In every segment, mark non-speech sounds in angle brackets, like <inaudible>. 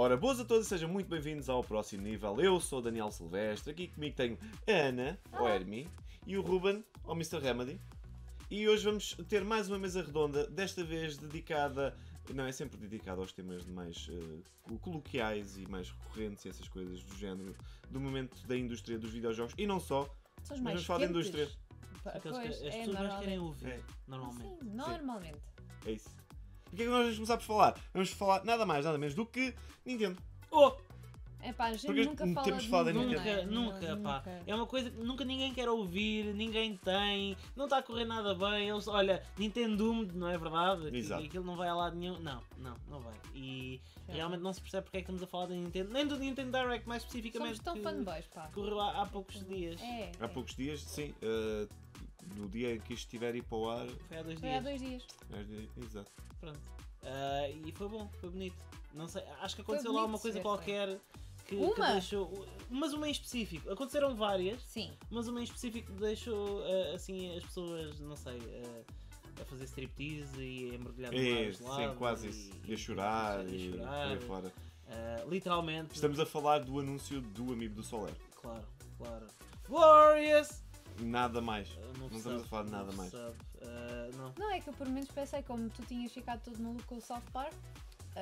Ora, boas a todos e sejam muito bem-vindos ao próximo nível. Eu sou o Daniel Silvestre, aqui comigo tenho a Ana, ou Hermi, e o Ruben, ou Mr. Remedy. E hoje vamos ter mais uma mesa redonda, desta vez dedicada, não é sempre dedicada aos temas mais uh, coloquiais e mais recorrentes e essas coisas do género, do momento da indústria dos videojogos, e não só, São os mas mais vamos falar da indústria. Aqueles que pois, as é, pessoas mais querem ouvir, É. normalmente. Sim, normalmente. É isso. E o que é que nós vamos começar por falar? Vamos falar nada mais, nada menos do que Nintendo. Oh! É pá, a gente Porque nunca fala temos de falado em Nintendo, Nunca, não é? nunca, pá. Nunca. É uma coisa que nunca ninguém quer ouvir, ninguém tem, não está a correr nada bem. Eles, olha, Nintendo não é verdade? Exato. Que aquilo não vai a lado nenhum. Não, não, não vai. E É. realmente não se percebe porque é que estamos a falar da Nintendo, nem do Nintendo Direct mais especificamente. Somos tão fanboys, pá. Correu há, há poucos dias. É, Há é. poucos dias, sim, uh, no dia em que isto estiver a ir para o ar. Foi há dois Foi há dias. dois dias. Exato. Pronto. Ah, e foi bom, foi bonito. Não sei, acho que Foi aconteceu lá uma coisa ver, qualquer que, que Uma? deixou. Mas uma em específico. Aconteceram várias. Sim. Mas uma em específico deixou ah, assim as pessoas, não sei, ah, a fazer striptease e a mergulhar no É, gelado sim, quase isso. E a chorar e, e a por chorar. aí fora. Ah, literalmente. Estamos a falar do anúncio do Amiibo do Soler. Claro, claro. Glorious! Nada mais. Ah, Não se estamos a falar de não nada mais. sabe. Ah, não. Não, é que eu por menos pensei, como tu tinhas ficado todo maluco com o South Park.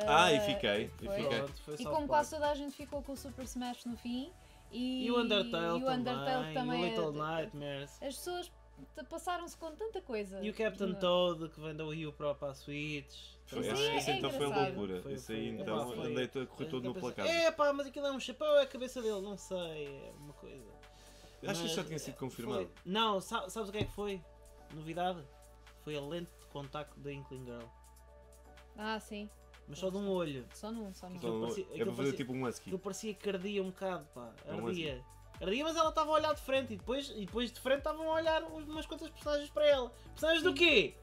Ah, e ah, fiquei, e foi. fiquei. Pronto, foi E como quase toda a gente ficou com o Super Smash no fim. E, E o Undertale, e o Undertale também, também. e o Little é- Nightmares. As pessoas passaram-se com tanta coisa. E o Captain No- Toad que vem da Wii U para a Switch. Esse, é- esse é então foi loucura. Foi- esse aí foi- então andei a correr todo no placar. É pá, mas aquilo é um chapéu, é a cabeça dele, não sei, é uma coisa. Acho que isso já tinha sido confirmado. foi- Não, sa- sabes o que é que foi? Novidade? Foi a lente de contacto da Inkling Girl. Ah, sim. Mas só de um olho. Só num, só num. Então, aquilo parecia- é para aquilo fazer parecia- tipo um husky. Aquilo parecia que ardia um bocado, pá. É um Ardia. Ardia, mas ela estava a olhar de frente e depois, e depois de frente estavam a olhar umas quantas personagens para ela. Personagens do quê?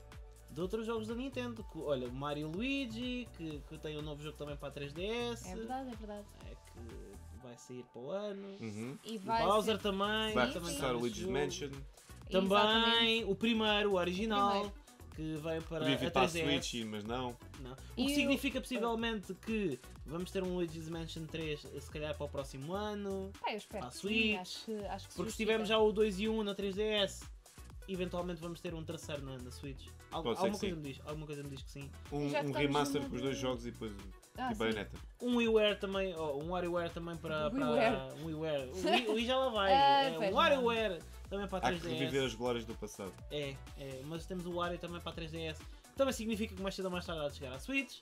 De outros jogos da Nintendo. que- Olha, o Mario Luigi, que, que tem um novo jogo também para a 3DS. É verdade, é verdade. É que vai sair para o ano. Uhum. E O vai Bowser ser... também. Vai reforçar o Luigi's. Mansion. Exatamente. Também o primeiro, o original, primeiro. que veio para Podia a vir para a 3DS. Switch, mas não. Não. O E que o- significa possivelmente que vamos ter um Luigi's Mansion 3 se calhar para o próximo ano. Eu espero Para a que sim, Switch. acho que, acho que Porque se tivermos já o 2 e 1 na 3DS, eventualmente vamos ter um terceiro na, na Switch. Ser alguma, coisa me diz, alguma coisa me diz que sim. Um, um remaster com os dois jogos e depois Ah, e sim. baioneta. Um WiiWare também, oh, um WarioWare também para. um WiiWare. O <laughs> Wii, o Wii já lá vai. Ah, é, pois um não. WarioWare também para a Há que 3DS. reviver as glórias do passado. É, é, mas temos o Wario também para a 3DS. Também significa que mais cedo ou mais tarde há de chegar à Switch.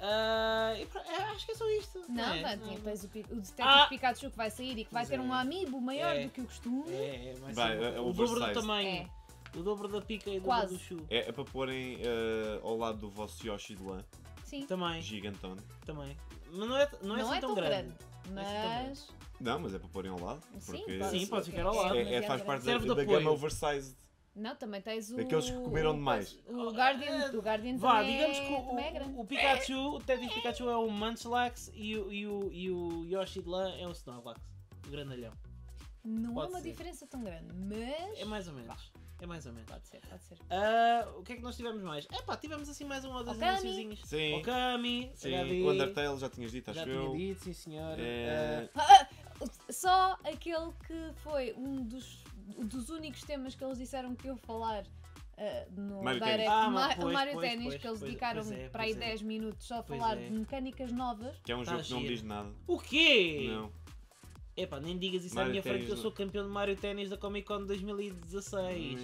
É, acho que é só isto. Não, é? não, tinha- tens o, o Detective Ah! Pikachu que vai sair e que vai ter é. um amiibo maior É. do que o costume. É, é, vai ser é- é o dobro do tamanho. É. O dobro da pica e o dobro do chu. É, é para porem eh, ao lado do vosso Yoshi de lã, Sim. Também, gigantone. também. Mas não é, não é assim tão grande. mas Não é assim Não, mas é para porem ao lado. Sim, Porque pode Sim, pode ficar ao lado. é, é- faz parte da, da gama oversized. Não, também tens o. Daqueles que comeram demais. O Guardian, o Guardian Vá, também, digamos é, que o, também é grande. o, Pikachu, o Detective Pikachu é o Munchlax e o, e o, e o Yoshi de lã é o Snorlax. O grandalhão. Não pode é uma ser. diferença tão grande, mas. É mais ou menos. É mais ou menos. Pode ser, pode ser. Ah, o que é que nós tivemos mais? É pá, tivemos assim mais um ou dois Okami. anunciozinhos. Sim. Okami, Sim, HD, o Undertale já tinhas dito, acho já eu. tinha dito, sim senhor. É, Ah, Só aquele que foi um dos, dos únicos temas que eles disseram que eu falar ah, no Mario Tennis. Ah, Ma- pois, Mario pois, Tennis, pois, que eles pois, dedicaram pois é, para aí é. 10 minutos só a falar é. de mecânicas novas. que é um Tá jogo que não giro. diz nada. o quê? Não. Epá, nem digas isso Mario à minha frente que eu sou campeão de Mario Tennis da Comic Con 2016.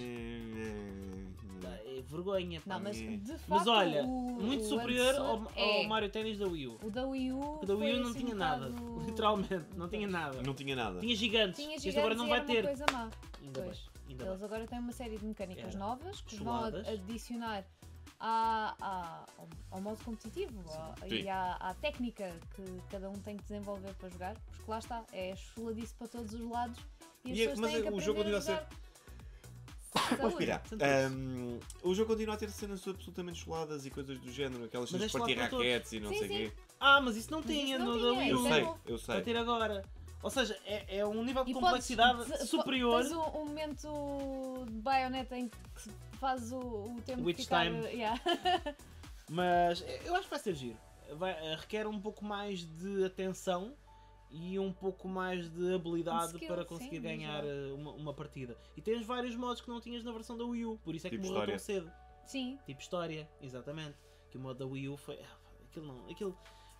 Tá, é vergonha. Não, mas Hum. de facto. Mas olha, o, muito o superior ao, antecessor ao é, Mario Tennis da Wii U. O da Wii U. O da Wii U não assim tinha um nada. bocado- <laughs> Literalmente, não tinha nada. Não tinha nada. Tinha gigantes. Tinha Este gigantes agora não vai ter. uma coisa má. Ainda Pois. bem. Ainda Eles bem. agora têm uma série de mecânicas Era. novas que vão ad- Chuladas. adicionar à, à- ao, ao modo competitivo Sim. e à, à técnica que cada um tem que desenvolver para jogar, porque lá está, é chuladice para todos os lados e as E é- pessoas mas têm que o aprender jogo continua a a ser- jogar. Podes Saúde. pirar. Santo Deus. Um, o jogo continua a ter cenas absolutamente chuladas e coisas do género, aquelas cenas de lá partir para todos. raquetes e não Sim, sei o quê. Ah, mas isso não Mas tinha isso não no tinha, da Wii Eu é sei, novo. eu sei. ter agora. Ou seja, é, é um nível de E podes- complexidade te- superior. Tens um, um momento de baioneta em que fazes o, o tempo Witch de ficar. time. yeah. <laughs> Mas eu acho que vai ser giro. vai- eh, requer um pouco mais de atenção e um pouco mais de habilidade Um skill, para sim, conseguir no ganhar eh, uma, uma partida. E tens vários modos que não tinhas na versão da Wii U, por isso é que Tipo morreu tão história. cedo. Sim. Tipo história, exatamente. Que o modo da Wii U foi. ah, Aquilo não. Aquilo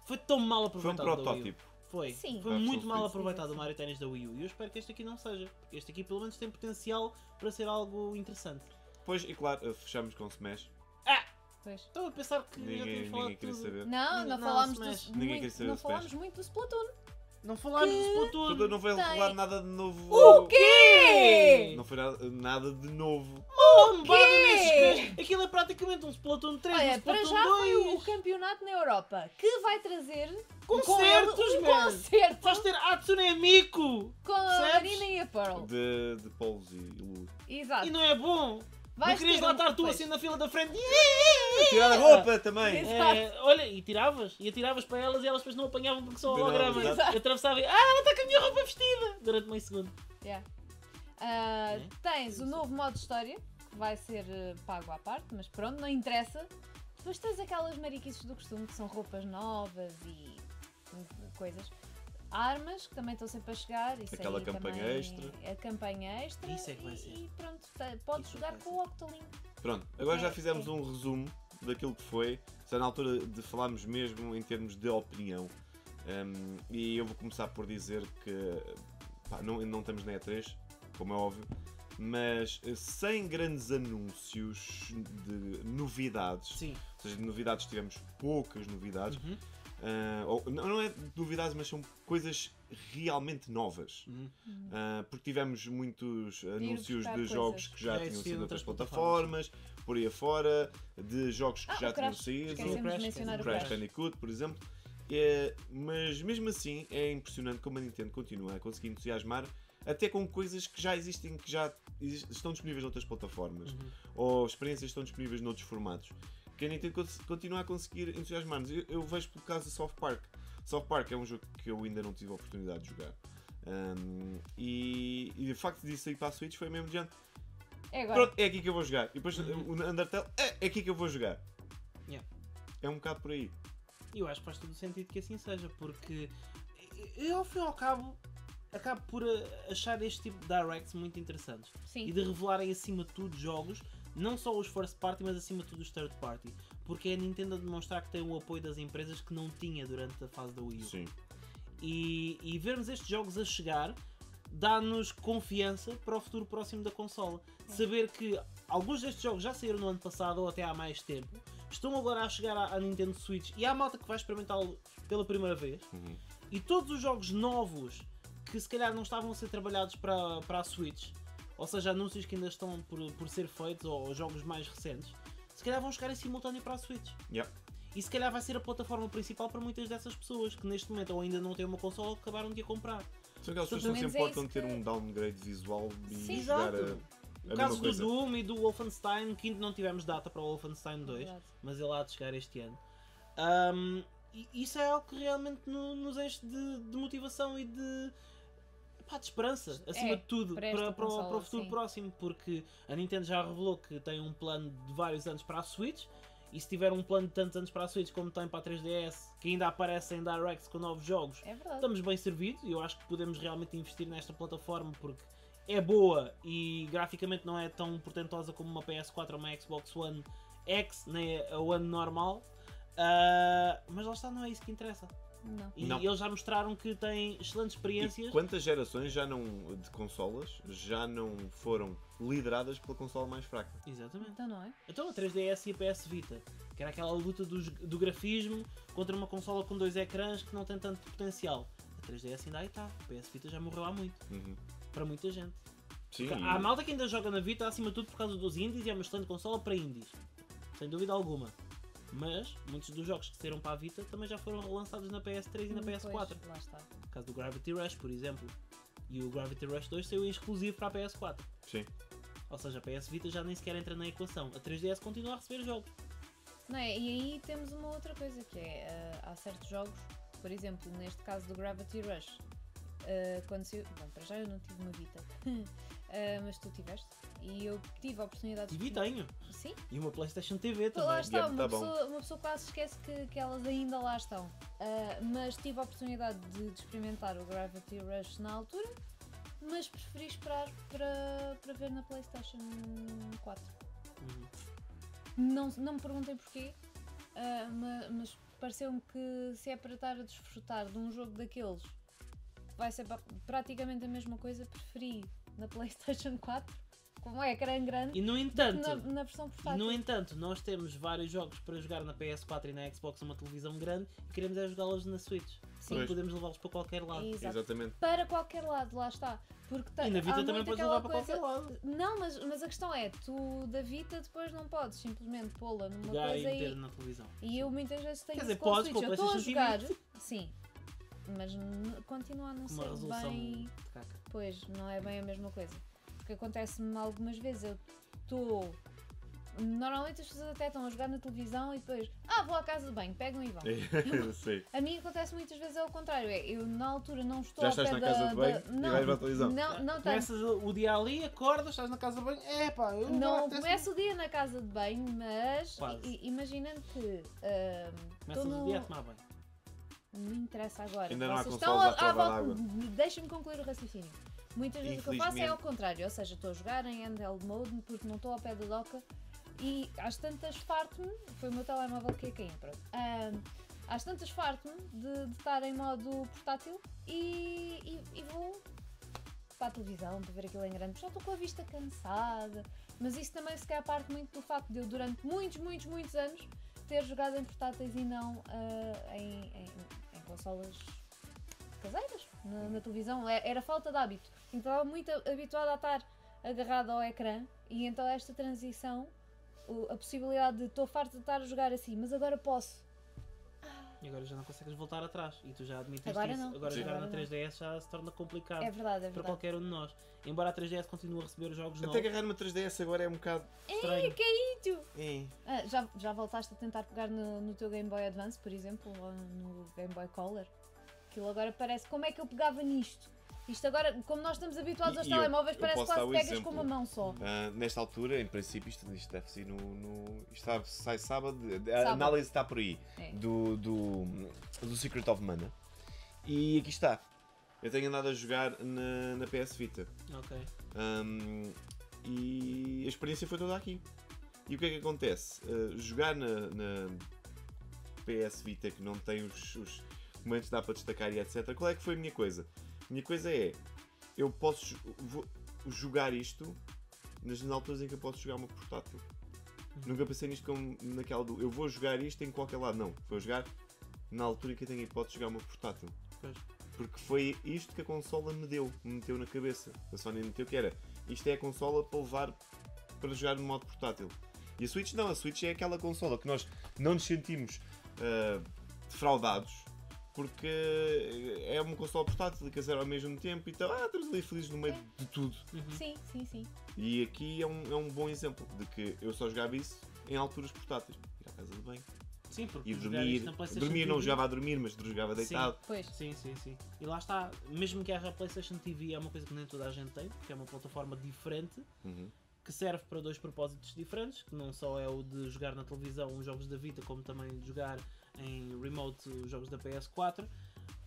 foi tão mal Foi um aproveitado. da Wii U. protótipo. Foi. Sim. Foi Acho muito mal aproveitado o. Mario Tennis da Wii U. E eu espero que este aqui não seja. Porque este aqui pelo menos tem potencial para ser algo interessante. Pois, e claro, eh, fechamos com Smash. Pois. Estou a pensar que já Ninguém, tínhamos falado ninguém queria tudo. saber. Não, Ninguém- não, não, falámos do, muito, não falámos muito do Splatoon. Não falámos do Splatoon. Não vai Tem. revelar nada de novo. O quê? Não foi nada, nada de novo. Oh, quê? Aquilo é praticamente um Splatoon 3, um Olha, para Splatoon já 2. foi o, o campeonato na Europa que vai trazer Concertos, com ele um man. concerto Vais ter Hatsune Miku. com a Percebes? Marina e a Pearl. De, de polos e luz. Exato. E não é bom. Vais não querias lá um- estar tu pois. assim na fila da frente. Tirar a roupa também! É, olha, e tiravas, e atiravas para elas e elas depois não apanhavam porque são De hologramas. Eu atravessava e, ah, ela está com a minha roupa vestida durante meio segundo. Yeah. Ah, É? Tens o novo modo história, que vai ser eh, pago à parte, mas pronto, não interessa. Depois tens aquelas mariquices do costume, que são roupas novas e coisas. Armas, que também estão sempre a chegar. Isso Aquela aí campanha também- extra. A campanha extra. Isso é que vai e, ser. e pronto, tá- podes Isso é jogar com ser. o Octolink. Pronto, agora já É, fizemos é. um resumo daquilo que foi. Está na altura de falarmos mesmo em termos de opinião. Um, e eu vou começar por dizer que pá, não, não estamos na E3, como é óbvio, mas eh, sem grandes anúncios de novidades, Sim. ou seja, de novidades tivemos poucas novidades, Uhum. Ah, ou, não, não é novidades, mas são coisas realmente novas. Uhum. Uh, porque tivemos muitos anúncios de coisas. jogos que já, Já tinham sido noutras outras plataformas, por aí afora, de jogos que Ah, já tinham Crash. saído, Crash, o Crash. Bandicoot, por exemplo. É, mas mesmo assim é impressionante como a Nintendo continua a conseguir entusiasmar até com coisas que já existem, que já estão disponíveis noutras plataformas Uhum. ou experiências que estão disponíveis noutros formatos. Que a Nintendo cons- continua a conseguir entusiasmar-nos. Eu, eu vejo pelo caso de South Park. South Park é um jogo que eu ainda não tive a oportunidade de jogar. Um, e, e o facto disso sair para a Switch foi mesmo de género, É agora. Pronto, é aqui que eu vou jogar. E depois Uhum. o Undertale, é, é aqui que eu vou jogar. Yeah. É um bocado por aí. E eu acho que faz todo o sentido que assim seja, porque eu, ao fim e ao cabo, acabo por eh, achar este tipo de directs muito interessantes. Sim. E de revelarem acima de tudo jogos, não só os first party, mas acima de tudo os third party. Porque é a Nintendo a demonstrar que tem o apoio das empresas que não tinha durante a fase da Wii U. Sim. E, e vermos estes jogos a chegar dá-nos confiança para o futuro próximo da consola. Saber que alguns destes jogos já saíram no ano passado ou até há mais tempo, estão agora a chegar à, à Nintendo Switch e há malta que vai experimentá-lo pela primeira vez. Uhum. E todos os jogos novos que se calhar não estavam a ser trabalhados para, para a Switch, ou seja, anúncios que ainda estão por, por ser feitos ou jogos mais recentes, se calhar vão chegar em simultâneo para a Switch. Yeah. E se calhar vai ser a plataforma principal para muitas dessas pessoas que neste momento ou ainda não têm uma consola ou acabaram de a comprar. São aquelas pessoas que Pelo não se é importam de ter que- um downgrade visual e Sim. jogar Exato. a O caso do coisa. Doom e do Wolfenstein, que ainda não tivemos data para o Wolfenstein 2, Verdade. mas ele há de chegar este ano. E isso é algo que realmente no- nos enche de, de motivação e de, pá, de esperança, acima É, de tudo, para para, para o- consola, para o futuro sim. próximo, porque a Nintendo já revelou que tem um plano de vários anos para a Switch. E se tiver um plano de tantos anos para a Switch como tem para a 3DS, que ainda aparecem em Directs com novos jogos, É estamos bem servidos e eu acho que podemos realmente investir nesta plataforma porque é boa e graficamente não é tão portentosa como uma PS4 ou uma Xbox One X, nem a One normal. Ah, mas lá está, não é isso que interessa. Não. E Não. eles já mostraram que têm excelentes E experiências. quantas gerações já não de consolas já não foram lideradas pela consola mais fraca? Exatamente. Então não é? Então a 3DS e a PS Vita, que era aquela luta dos- do grafismo contra uma consola com dois ecrãs que não tem tanto potencial. A 3DS ainda aí está, a PS Vita já morreu há muito, Uhum. para muita gente. Sim, Porque Há malta que ainda joga na Vita acima de tudo por causa dos indies e é uma excelente consola para indies. Sem dúvida alguma. Mas muitos dos jogos que saíram para a Vita também já foram relançados na PS3 e na Hum, PS4. Pois, lá está. No caso do Gravity Rush, por exemplo. E o Gravity Rush 2 saiu em exclusivo para a PS4. sim. Ou seja, a PS Vita já nem sequer entra na equação. A 3DS continua a receber jogos. Não é? E aí temos uma outra coisa que é ah, há certos jogos, por exemplo, neste caso do Gravity Rush, ah, quando saiu. Bom, para já eu não tive uma Vita. <laughs> ah, mas tu tiveste. E eu tive a oportunidade de. tenho. Sim, E uma Playstation TV Pô, lá também. está, Yeah, uma, tá bom. pessoa, uma pessoa quase esquece que, que elas ainda lá estão. Ah, mas tive a oportunidade de, de experimentar o Gravity Rush na altura, mas preferi esperar para, para ver na PlayStation 4. Uhum. Não, não me perguntem porquê, ah, ma- mas pareceu-me que se é para estar a desfrutar de um jogo daqueles que vai ser praticamente a mesma coisa, preferi na PlayStation 4, com um ecrã grande, E no entanto, na, na versão e portátil. no entanto, nós temos vários jogos para jogar na PS4 e na Xbox numa televisão grande e queremos é jogá-los na Switch. Sim, Pois. podemos levá-los para qualquer lado. Exato. Exatamente. para qualquer lado, lá está. Porque tem, E na Vita há também podes levar para coisa... qualquer lado. Não, mas, mas a questão é, tu da Vita depois não podes simplesmente pô-la numa Pegar e coisa meter e, na televisão. e eu muitas vezes tenho Quer isso dizer, com o podes, Switch. com o eu estou a PlayStation jogar, sim, mas continua a não uma ser bem... Pois, não é bem a mesma coisa. Porque acontece-me algumas vezes, eu estou... Normalmente as pessoas até estão a jogar na televisão e depois, ah, vou à casa de banho, pegam e vão. <laughs> Sei. A mim acontece muitas vezes ao contrário, é, eu na altura não estou Já ao estás pé na da, casa de banho da- e não, vais para a televisão. Não, não tanto. Começas o dia ali, acordas, estás na casa de banho. É pá, eu Não apetece-me- começo o dia na casa de banho, mas Quase. imaginando que ahm, Começas no- o dia a tomar banho. Não me interessa agora. Ainda não há Vocês consoles estão à prova volta- d'água. Deixem-me concluir o raciocínio. Muitas vezes o que eu faço é ao contrário, ou seja, estou a jogar em handheld mode porque não estou ao pé da doca e às tantas farto-me, foi o meu telemóvel que ia cair, pronto. Ahm, às tantas farto-me de, de estar em modo portátil e, e- e vou para a televisão para ver aquilo em grande. Já estou com a vista cansada, mas isso também se calhar parte muito do facto de eu durante muitos, muitos, muitos anos ter jogado em portáteis e não ah, em, em- em consolas caseiras, na, na televisão. É- Era falta de hábito. Então estava muito habituada a estar agarrada ao ecrã e então esta transição, a possibilidade de estou farta de estar a jogar assim, mas agora posso. E agora já não consegues voltar atrás. E tu já admitiste Agora isso. não. Agora Sim. jogar na não. 3DS já se torna complicado É verdade, é para verdade. qualquer um de nós. Embora a 3DS continue a receber jogos Até novos. agarrar uma 3DS agora é um bocado. Estranho. Caíto! É. Ah, já, já voltaste a tentar pegar no, no teu Game Boy Advance, por exemplo, ou no Game Boy Color? Aquilo agora parece. Como é que eu pegava nisto? Isto agora, como nós estamos habituados E- aos eu- telemóveis, eu parece posso quase que pegas com uma mão só. Ah, nesta altura, em princípio, isto, isto deve ser no. no isto sai sábado. A Sábado. análise está por aí. É. Do, do, do Secret of Mana. E aqui está. Eu tenho andado a jogar na, na PS Vita. Ok. Um, e a experiência foi toda aqui. E o que é que acontece? Uh, jogar na, na PS Vita que não tem os, os momentos que dá para destacar e etc. Qual é que foi a minha coisa? A minha coisa é eu posso vou jogar isto nas alturas em que eu posso jogar uma portátil. Nunca pensei nisto como naquela do eu vou jogar isto em qualquer lado. Não, vou jogar na altura em que eu tenho hipótese de jogar uma portátil. Pois. Porque foi isto que a consola me deu, me meteu na cabeça. A Sony me meteu que era isto é a consola para levar para jogar no modo portátil. E a Switch não, a Switch é aquela consola que nós não nos sentimos ah, defraudados porque é uma consola portátil que a zero ao mesmo tempo e então, ah, estamos ali felizes no meio de tudo. Uhum. Sim, sim, sim. E aqui é um, é um bom exemplo de que eu só jogava isso em alturas portáteis. Ir à casa de banho Sim, porque e dormir. isto na PlayStation Dormir, não TV jogava a dormir, mas jogava deitado. Pois. Sim, sim, sim. E lá está, mesmo que haja a PlayStation TV, é uma coisa que nem toda a gente tem, porque é uma plataforma diferente Uhum. que serve para dois propósitos diferentes, que não só é o de jogar na televisão os jogos da Vita, como também de jogar em remote os jogos da PS4.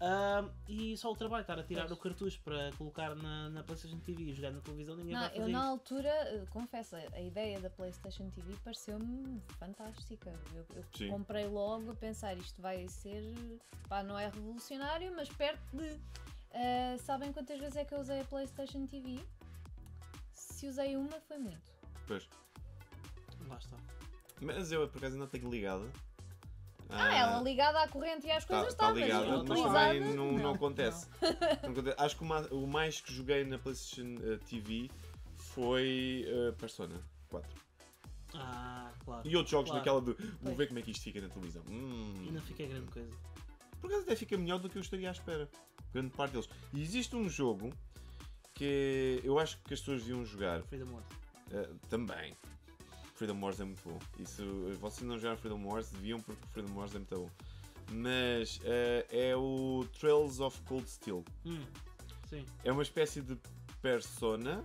Ah, e só o trabalho, estar a tirar Pois. o cartucho para colocar na, na PlayStation TV e jogar na televisão, ninguém Não, vai fazer eu na isso. altura, eh, confesso, a ideia da PlayStation TV pareceu-me fantástica. Eu, eu comprei logo a pensar isto vai ser, pá, não é revolucionário, mas perto de. Eh, sabem quantas vezes é que eu usei a PlayStation TV? Se usei uma, foi muito. Pois. Lá está. Mas eu por acaso ainda tenho ligada. Ah, ela ligada à corrente e às Tá, coisas tá está, ligada, mas também não, não acontece. Não acontece. Acho que o ma- o mais que joguei na PlayStation eh, TV foi eh, Persona 4. Ah, claro. E outros jogos Claro. naquela do vou ver como é que isto fica na televisão. Hum. E não fica grande coisa. Por acaso até fica melhor do que eu estaria à espera. Grande parte deles. E existe um jogo que eu acho que as pessoas deviam jogar Freedom Wars. eh, também. Freedom Wars é muito bom. Isso, vocês não jogaram Freedom Wars, deviam porque Freedom Wars é muito bom. Mas eh, é o Trails of Cold Steel. Hum, sim. É uma espécie de persona,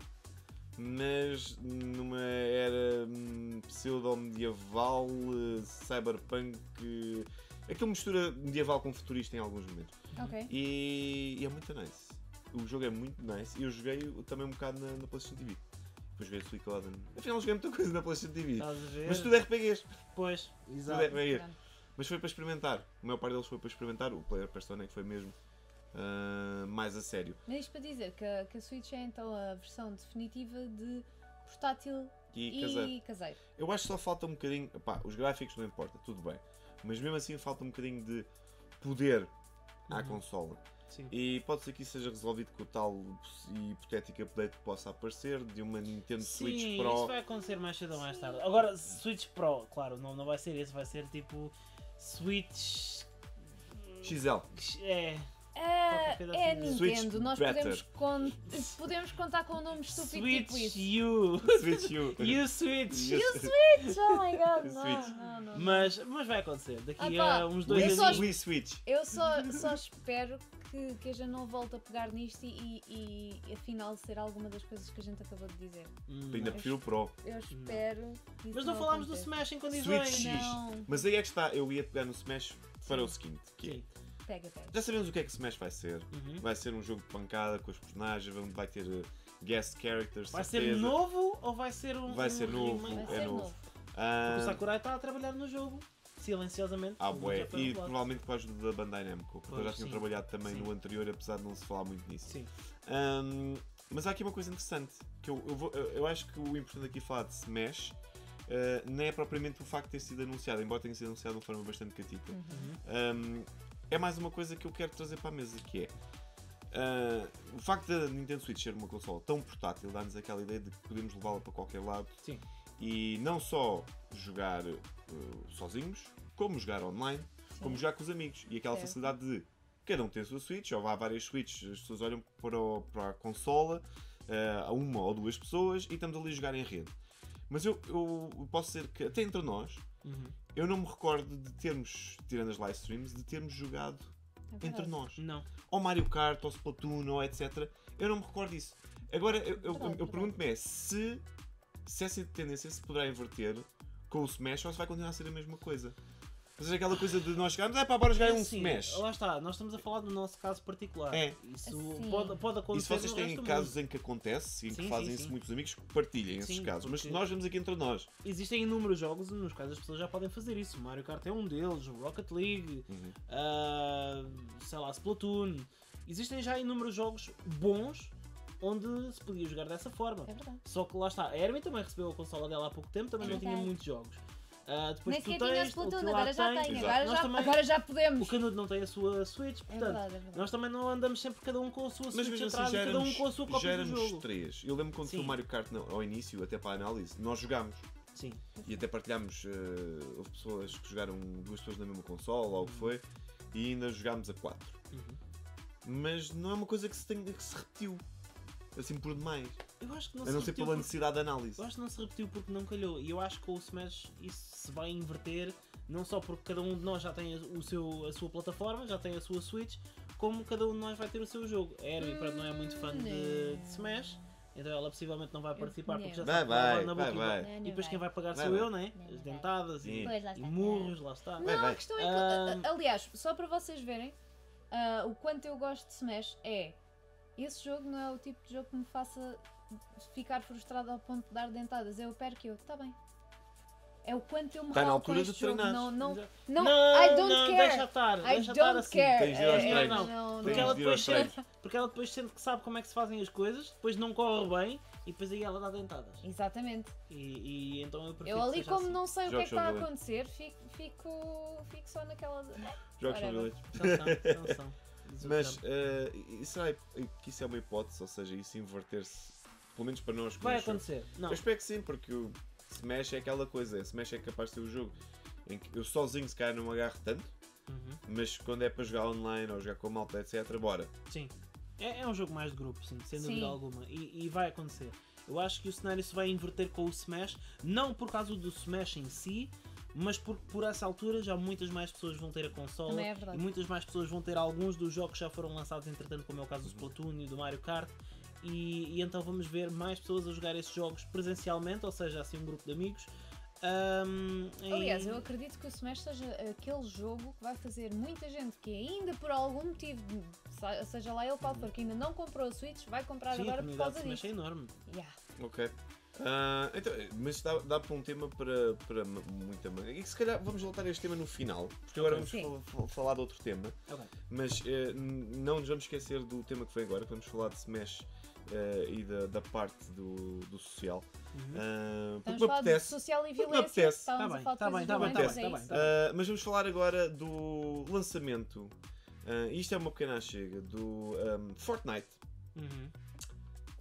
mas numa era hum, pseudo-medieval, eh, cyberpunk. eh, Aquela mistura medieval com futurista em alguns momentos. Ok. E, e é muito nice. O jogo é muito nice e eu joguei também um bocado na, na PlayStation TV. Depois joguei Suicoden. Afinal, joguei muita coisa na PlayStation TV. Estás a ver? Mas tudo é RPGs. Pois, Tudo exato. é RPGs. Mas foi para experimentar. A maior parte deles foi para experimentar. O Player Persona é que foi mesmo ah, mais a sério. Mas isto para dizer que, a- que a Switch é então a versão definitiva de portátil E, e, caseiro. caseiro. Eu acho que só falta um bocadinho. Pá, os gráficos não importa, tudo bem. Mas mesmo assim falta um bocadinho de poder à Uhum. consola. Sim. E pode ser que isso seja resolvido com o tal hipotético update que possa aparecer de uma Nintendo Switch Sim, Pro. isso vai acontecer mais cedo ou mais tarde. Agora, Switch Pro, claro, não, não vai ser esse, vai ser tipo Switch. XL. É, É, Qualquer coisa é assim. Switch Nintendo, nós better. podemos, con- podemos contar com um nome estúpido tipo Switch isso. U. Switch U. <laughs> You Switch. You Switch, oh my god, <laughs> não, Switch. não, não. Mas, mas vai acontecer. Daqui Ah, pá, a uns dois anos. Wii Switch. Eu só, só espero que, que a gente não volte a pegar nisto e, e, e afinal ser alguma das coisas que a gente acabou de dizer. Hum, Ainda prefiro o Pro. Eu espero que Mas não falámos do. Smash em condições. Switch. Não, Mas aí é que está, eu ia pegar no Smash para o seguinte, que é, Sim. Pega, pega. já sabemos o que é que Smash vai ser. Uhum. Vai ser um jogo de pancada com os personagens, vai- vai ter uh, guest characters, Vai ser certeza. novo ou vai ser um. Vai ser um novo. Vai é ser novo. novo. Ah, O Sakurai está a trabalhar no jogo, silenciosamente. Ah, bué. E provavelmente com a ajuda da Bandai Namco, porque eles já tinham trabalhado também Sim. no anterior, apesar de não se falar muito nisso. Sim. Ahm, mas há aqui uma coisa interessante, que eu, eu, vou- eu- eu acho que o importante aqui falar de Smash ah, não é propriamente o facto de ter sido anunciado, embora tenha sido anunciado de uma forma bastante catita. Uhum. Um, é mais uma coisa que eu quero trazer para a mesa, que é uh, o facto da Nintendo Switch ser uma consola tão portátil dá-nos aquela ideia de que podemos levá-la para qualquer lado Sim. e não só jogar uh, sozinhos, como jogar online, como jogar com os amigos. E aquela Certo. facilidade de cada um tem a sua Switch, ou há várias Switches, as pessoas olham para, o- para a consola, uh, a uma ou duas pessoas, e estamos ali a jogar em rede. Mas eu, eu posso dizer que, até entre nós, Uhum. Eu não me recordo de termos, tirando as live streams, de termos jogado É entre nós. Não. Ou Mario Kart, ou Splatoon, ou etc. Eu não me recordo disso. Agora, eu, eu, eu verdade. pergunto-me é se, se essa tendência se poderá inverter com o Smash ou se vai continuar a ser a mesma coisa. Ou seja, aquela coisa de nós chegarmos, é pá, bora jogar um Assim, Smash. Lá está, nós estamos a falar do nosso caso particular. É. Isso Sim. pode, pode E acontecer. se vocês têm casos em que acontece e em que Sim, fazem sim, isso muitos amigos, partilhem esses casos. Mas nós vemos aqui entre nós. Existem inúmeros jogos nos quais as pessoas já podem fazer isso. Mario Kart é um deles, o Rocket League, Uhum. ah, sei lá, Splatoon. Existem já inúmeros jogos bons onde se podia jogar dessa forma. É verdade. Só que lá está, a Hermie também recebeu a consola dela há pouco tempo, também É não tinha muitos jogos. Ah, depois Nem tu sequer tinha Splatoon, o agora já tem. tem, agora Nós já, também- agora já O podemos. Canudo não tem a sua Switch, É portanto, verdade, é verdade. nós também não andamos sempre cada um com a sua Mas Switch mesmo assim atrás e cada um com a sua cópia do jogo. três. Eu lembro quando foi o Sim. Mario Kart não, ao início, até para a análise, nós jogámos. Sim. E até partilhámos, eh, houve pessoas que jogaram duas pessoas na mesma consola, ou o que foi, e ainda jogámos a quatro. Uhum. Mas não é uma coisa que se, tem, que se repetiu, assim por demais. Eu acho que não a se não ser pela porque- necessidade de análise. Eu acho que não se repetiu porque não calhou. E eu acho que com o Smash isso se vai inverter, não só porque cada um de nós já tem o seu, a sua plataforma, já tem a sua Switch, como cada um de nós vai ter o seu jogo. A Hermie, pronto, não é muito fã de, de Smash, então ela possivelmente não vai participar porque já Vai, vai na vai, boca e vai. vai- E depois quem vai pagar Vai, sou vai. eu, né? As dentadas e, e murros, lá está. Não, vai. a questão é que, Ahm. a- aliás, só para vocês verem ah, o quanto eu gosto de Smash é esse jogo não é o tipo de jogo que me faça ficar frustrado ao ponto de dar dentadas. Eu perco e eu, está bem. É o quanto eu me Está na altura de treinar. Não, não, não, não, I don't não, care. deixa estar, I deixa estar assim. care. Tens de ir aos É, é, não, não, Porque ela, depois sente, porque ela depois sente que sabe como é que se fazem as coisas, depois não corre bem e depois aí ela dá dentadas. Exatamente. E, e então eu prefiro Eu ali, como assim. não sei o que é que está a acontecer, fico, fico, fico só naquela. de, "Eh, Jogos são whatever." violentos. Não são, não são. <laughs> O Mas isso é, que isso é uma hipótese, ou seja, isso inverter-se, pelo menos para nós vai acontecer. Não. Eu espero que sim, porque o Smash é aquela coisa, Smash é capaz de ser o jogo em que eu sozinho se calhar não agarro tanto, Uhum. mas quando é para jogar online ou jogar com a malta, etc, bora. Sim. É, é um jogo mais de grupo, sim, sem dúvida Sim. alguma. E, e vai acontecer. Eu acho que o cenário se vai inverter com o Smash, não por causa do Smash em si, mas porque por essa altura já muitas mais pessoas vão ter a consola é verdade. e muitas mais pessoas vão ter alguns dos jogos que já foram lançados entretanto, como é o caso do Splatoon e do Mario Kart. E, e então vamos ver mais pessoas a jogar esses jogos presencialmente, ou seja, assim um grupo de amigos. E- Aliás, eu acredito que o Smash seja aquele jogo que vai fazer muita gente que ainda por algum motivo, seja lá ele qual for, que ainda não comprou a Switch, vai comprar Sim, a agora por causa de Smash é disso. enorme. Yeah. Ok. Ah, então, mas dá, dá para um tema para, para muita manga. E se calhar vamos voltar a este tema no final, porque agora Ok. vamos fal- fal- falar de outro tema. Ok. Mas n- não nos vamos esquecer do tema que vem agora, que vamos falar de Smash eh, e da, da parte do, do social. Uhum. A me falar de apetece. social e violência. apetece. Estávamos Tá a bem, falar de tá bem, coisas tá bem, tá tá. Ah, mas vamos falar agora do lançamento. isto é uma pequena chega do ahm, Fortnite Uhum.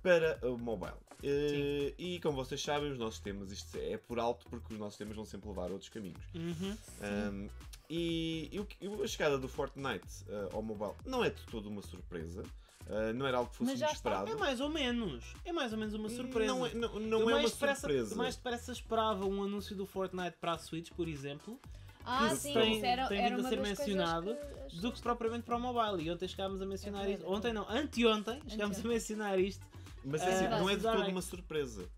Para o mobile. Eh, e como vocês sabem, os nossos temas, isto é por alto porque os nossos temas vão sempre levar a outros caminhos. Uhum. Um, e, e e a chegada do Fortnite uh, ao mobile não é de toda uma surpresa, uh, não era algo que fosse Mas já está. esperado. É mais ou menos. É mais ou menos uma surpresa. Não é, não, não é mais uma depressa- surpresa. Mais depressa esperava um anúncio do Fortnite para a Switch, por exemplo, Ah, que sim, tem- isso era, tem era vindo a ser mencionado que do que propriamente para o mobile. E ontem chegámos a mencionar É isto. é Ontem não, anteontem chegámos a Anteontem. mencionar isto. Mas É assim, verdade. não é de toda uma surpresa,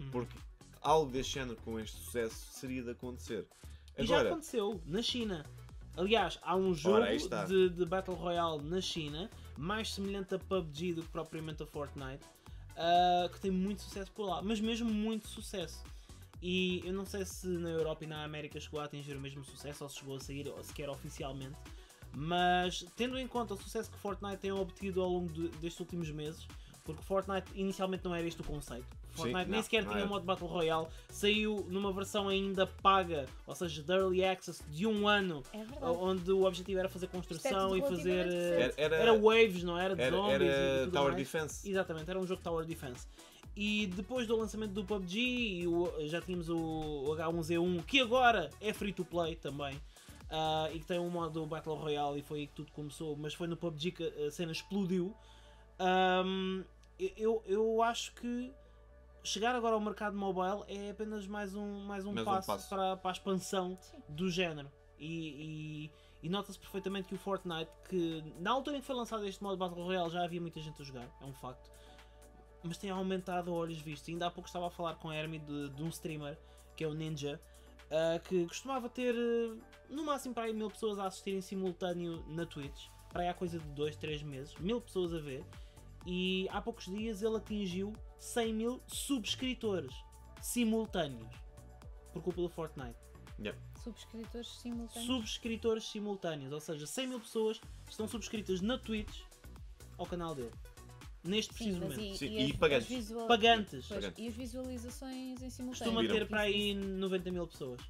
Hum. porque algo deste género com este sucesso seria de acontecer. E já Agora, aconteceu na China. Aliás, há um jogo de, de Battle Royale na China, mais semelhante a PUBG do que propriamente a Fortnite, ah, que tem muito sucesso por lá, mas mesmo muito sucesso. E eu não sei se na Europa e na América chegou a atingir o mesmo sucesso ou se chegou a sair ou sequer oficialmente, mas tendo em conta o sucesso que Fortnite tem obtido ao longo de- destes últimos meses, porque Fortnite inicialmente não era este o conceito. Fortnite nem não, sequer não tinha era. um modo Battle Royale, saiu numa versão ainda paga, ou seja, de Early Access de um ano, É onde o objetivo era fazer construção tudo e fazer. eh, era, era, Era waves, não era? De era- zombies era e tudo Tower mais. Defense. Exatamente, era um jogo de Tower Defense. E depois do lançamento do PUBG, já tínhamos o H1Z1, que agora é free to play também, ah, e que tem um modo Battle Royale, e foi aí que tudo começou, mas foi no PUBG que a cena explodiu. Ahm, eu, eu acho que chegar agora ao mercado mobile é apenas mais um, mais um, Mais um passo, passo. Para, para a expansão Sim. do género. E, e- e nota-se perfeitamente que o Fortnite, que na altura em que foi lançado este modo Battle Royale já havia muita gente a jogar, é um facto, mas tem aumentado a olhos vistos. Ainda há pouco estava a falar com a Hermie de, de um streamer, que é o Ninja, ah, que costumava ter eh, no máximo para aí mil pessoas a assistir em simultâneo na Twitch, para aí há coisa de 2, 3 meses, mil pessoas a ver, e há poucos dias ele atingiu 100 mil subscritores simultâneos por culpa do Fortnite. Subscritores simultâneos. Subscritores simultâneos, ou seja, 100 mil pessoas estão subscritas na Twitch ao canal dele. Neste Sim, preciso mas momento. e, Sim, e e as- pagantes. as visual- Pagantes. Pois, Pagantes. e as visualizações em simultâneo? Costuma ter para aí 90 mil pessoas.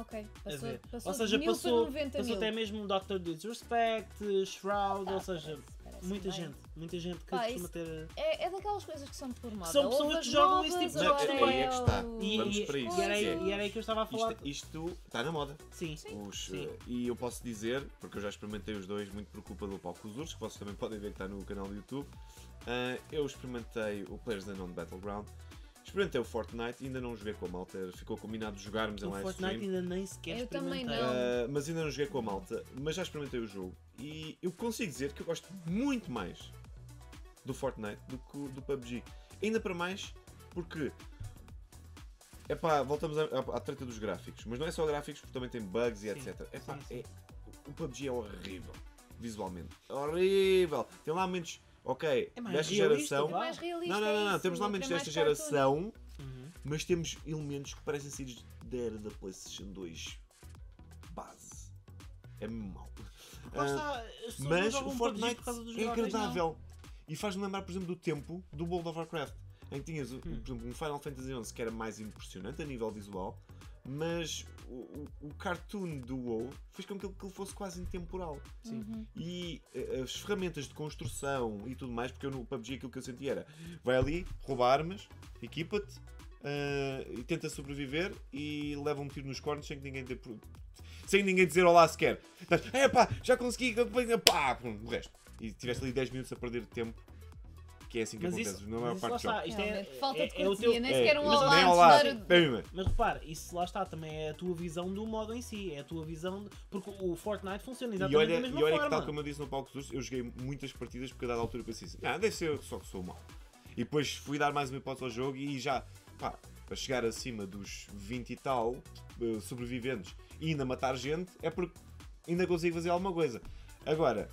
Ok. a Passou, ver. passou ou seja, passou, para 90 passou até mesmo Dr. Disrespect, Shroud, Ah, ou seja, parece- parece muita bem. gente. Muita gente que Pá, costuma ter. É, é daquelas coisas que são por moda. São pessoas que jogam esse tipo de jogos é. Aí é que está. o- E, Vamos e- para isso. e era, aí, É. e era aí que eu estava a falar. Isto, isto está na moda. Sim. Os, Sim. eh, e eu posso dizer, porque eu já experimentei os dois, muito por culpa do Palco dos Ursos, que vocês também podem ver que está no canal do YouTube. Ah, eu experimentei o Players Unknown Battleground, experimentei o Fortnite, ainda não joguei com a malta, ficou combinado de jogarmos em O live Fortnite stream. ainda nem sequer Eu também não. Ah, mas ainda não joguei com a malta, mas já experimentei o jogo e eu consigo dizer que eu gosto muito mais do Fortnite do que o- do PUBG. Ainda para mais porque epá, voltamos à, à, à treta dos gráficos, mas não é só gráficos, porque também tem bugs e Sim, etc. Epá, sim, sim. é- o PUBG é horrível visualmente. Horrível! Tem lá momentos, ok, É mais desta geração. É mais realista. Não, não, não, é não, temos lá é mais desta cartoon. geração Uhum. mas temos elementos que parecem ser da era da PlayStation 2 base. É mesmo mau. Lá Ah, está, mas o Fortnite é agradável e faz-me lembrar, por exemplo, do tempo do World of Warcraft, em que tinhas, Hum. por exemplo, um Final Fantasy XI que era mais impressionante a nível visual, mas o, o, cartoon do WoW fez com que ele, fosse quase intemporal. Sim. Uhum. E eh, as ferramentas de construção e tudo mais, porque eu no PUBG aquilo que eu senti era vai ali, rouba armas, equipa-te e tenta sobreviver e leva um tiro nos cornos sem que ninguém dê sem ninguém dizer olá sequer. É pá, já consegui, pá, o resto. E tiveste ali 10 minutos a perder tempo, que é assim que Mas acontece isso, na maior isso lá parte do jogo. está, isto é, Realmente, falta é, de é o cortesia, teu, nem sequer um mas olá nem antes olá, de dar-. Mas repara, isso lá está, também é a tua visão do modo em si, é a tua visão, de- porque o Fortnite funciona E exatamente olha, da mesma e olha que forma. tal como eu disse no palco dos eu joguei muitas partidas porque a dada altura pensei assim, ah, deve ser só que sou mau. E depois fui dar mais uma hipótese ao jogo e já, pá, para chegar acima dos 20 e tal eh, sobreviventes e ainda matar gente, é porque ainda consigo fazer alguma coisa. Agora,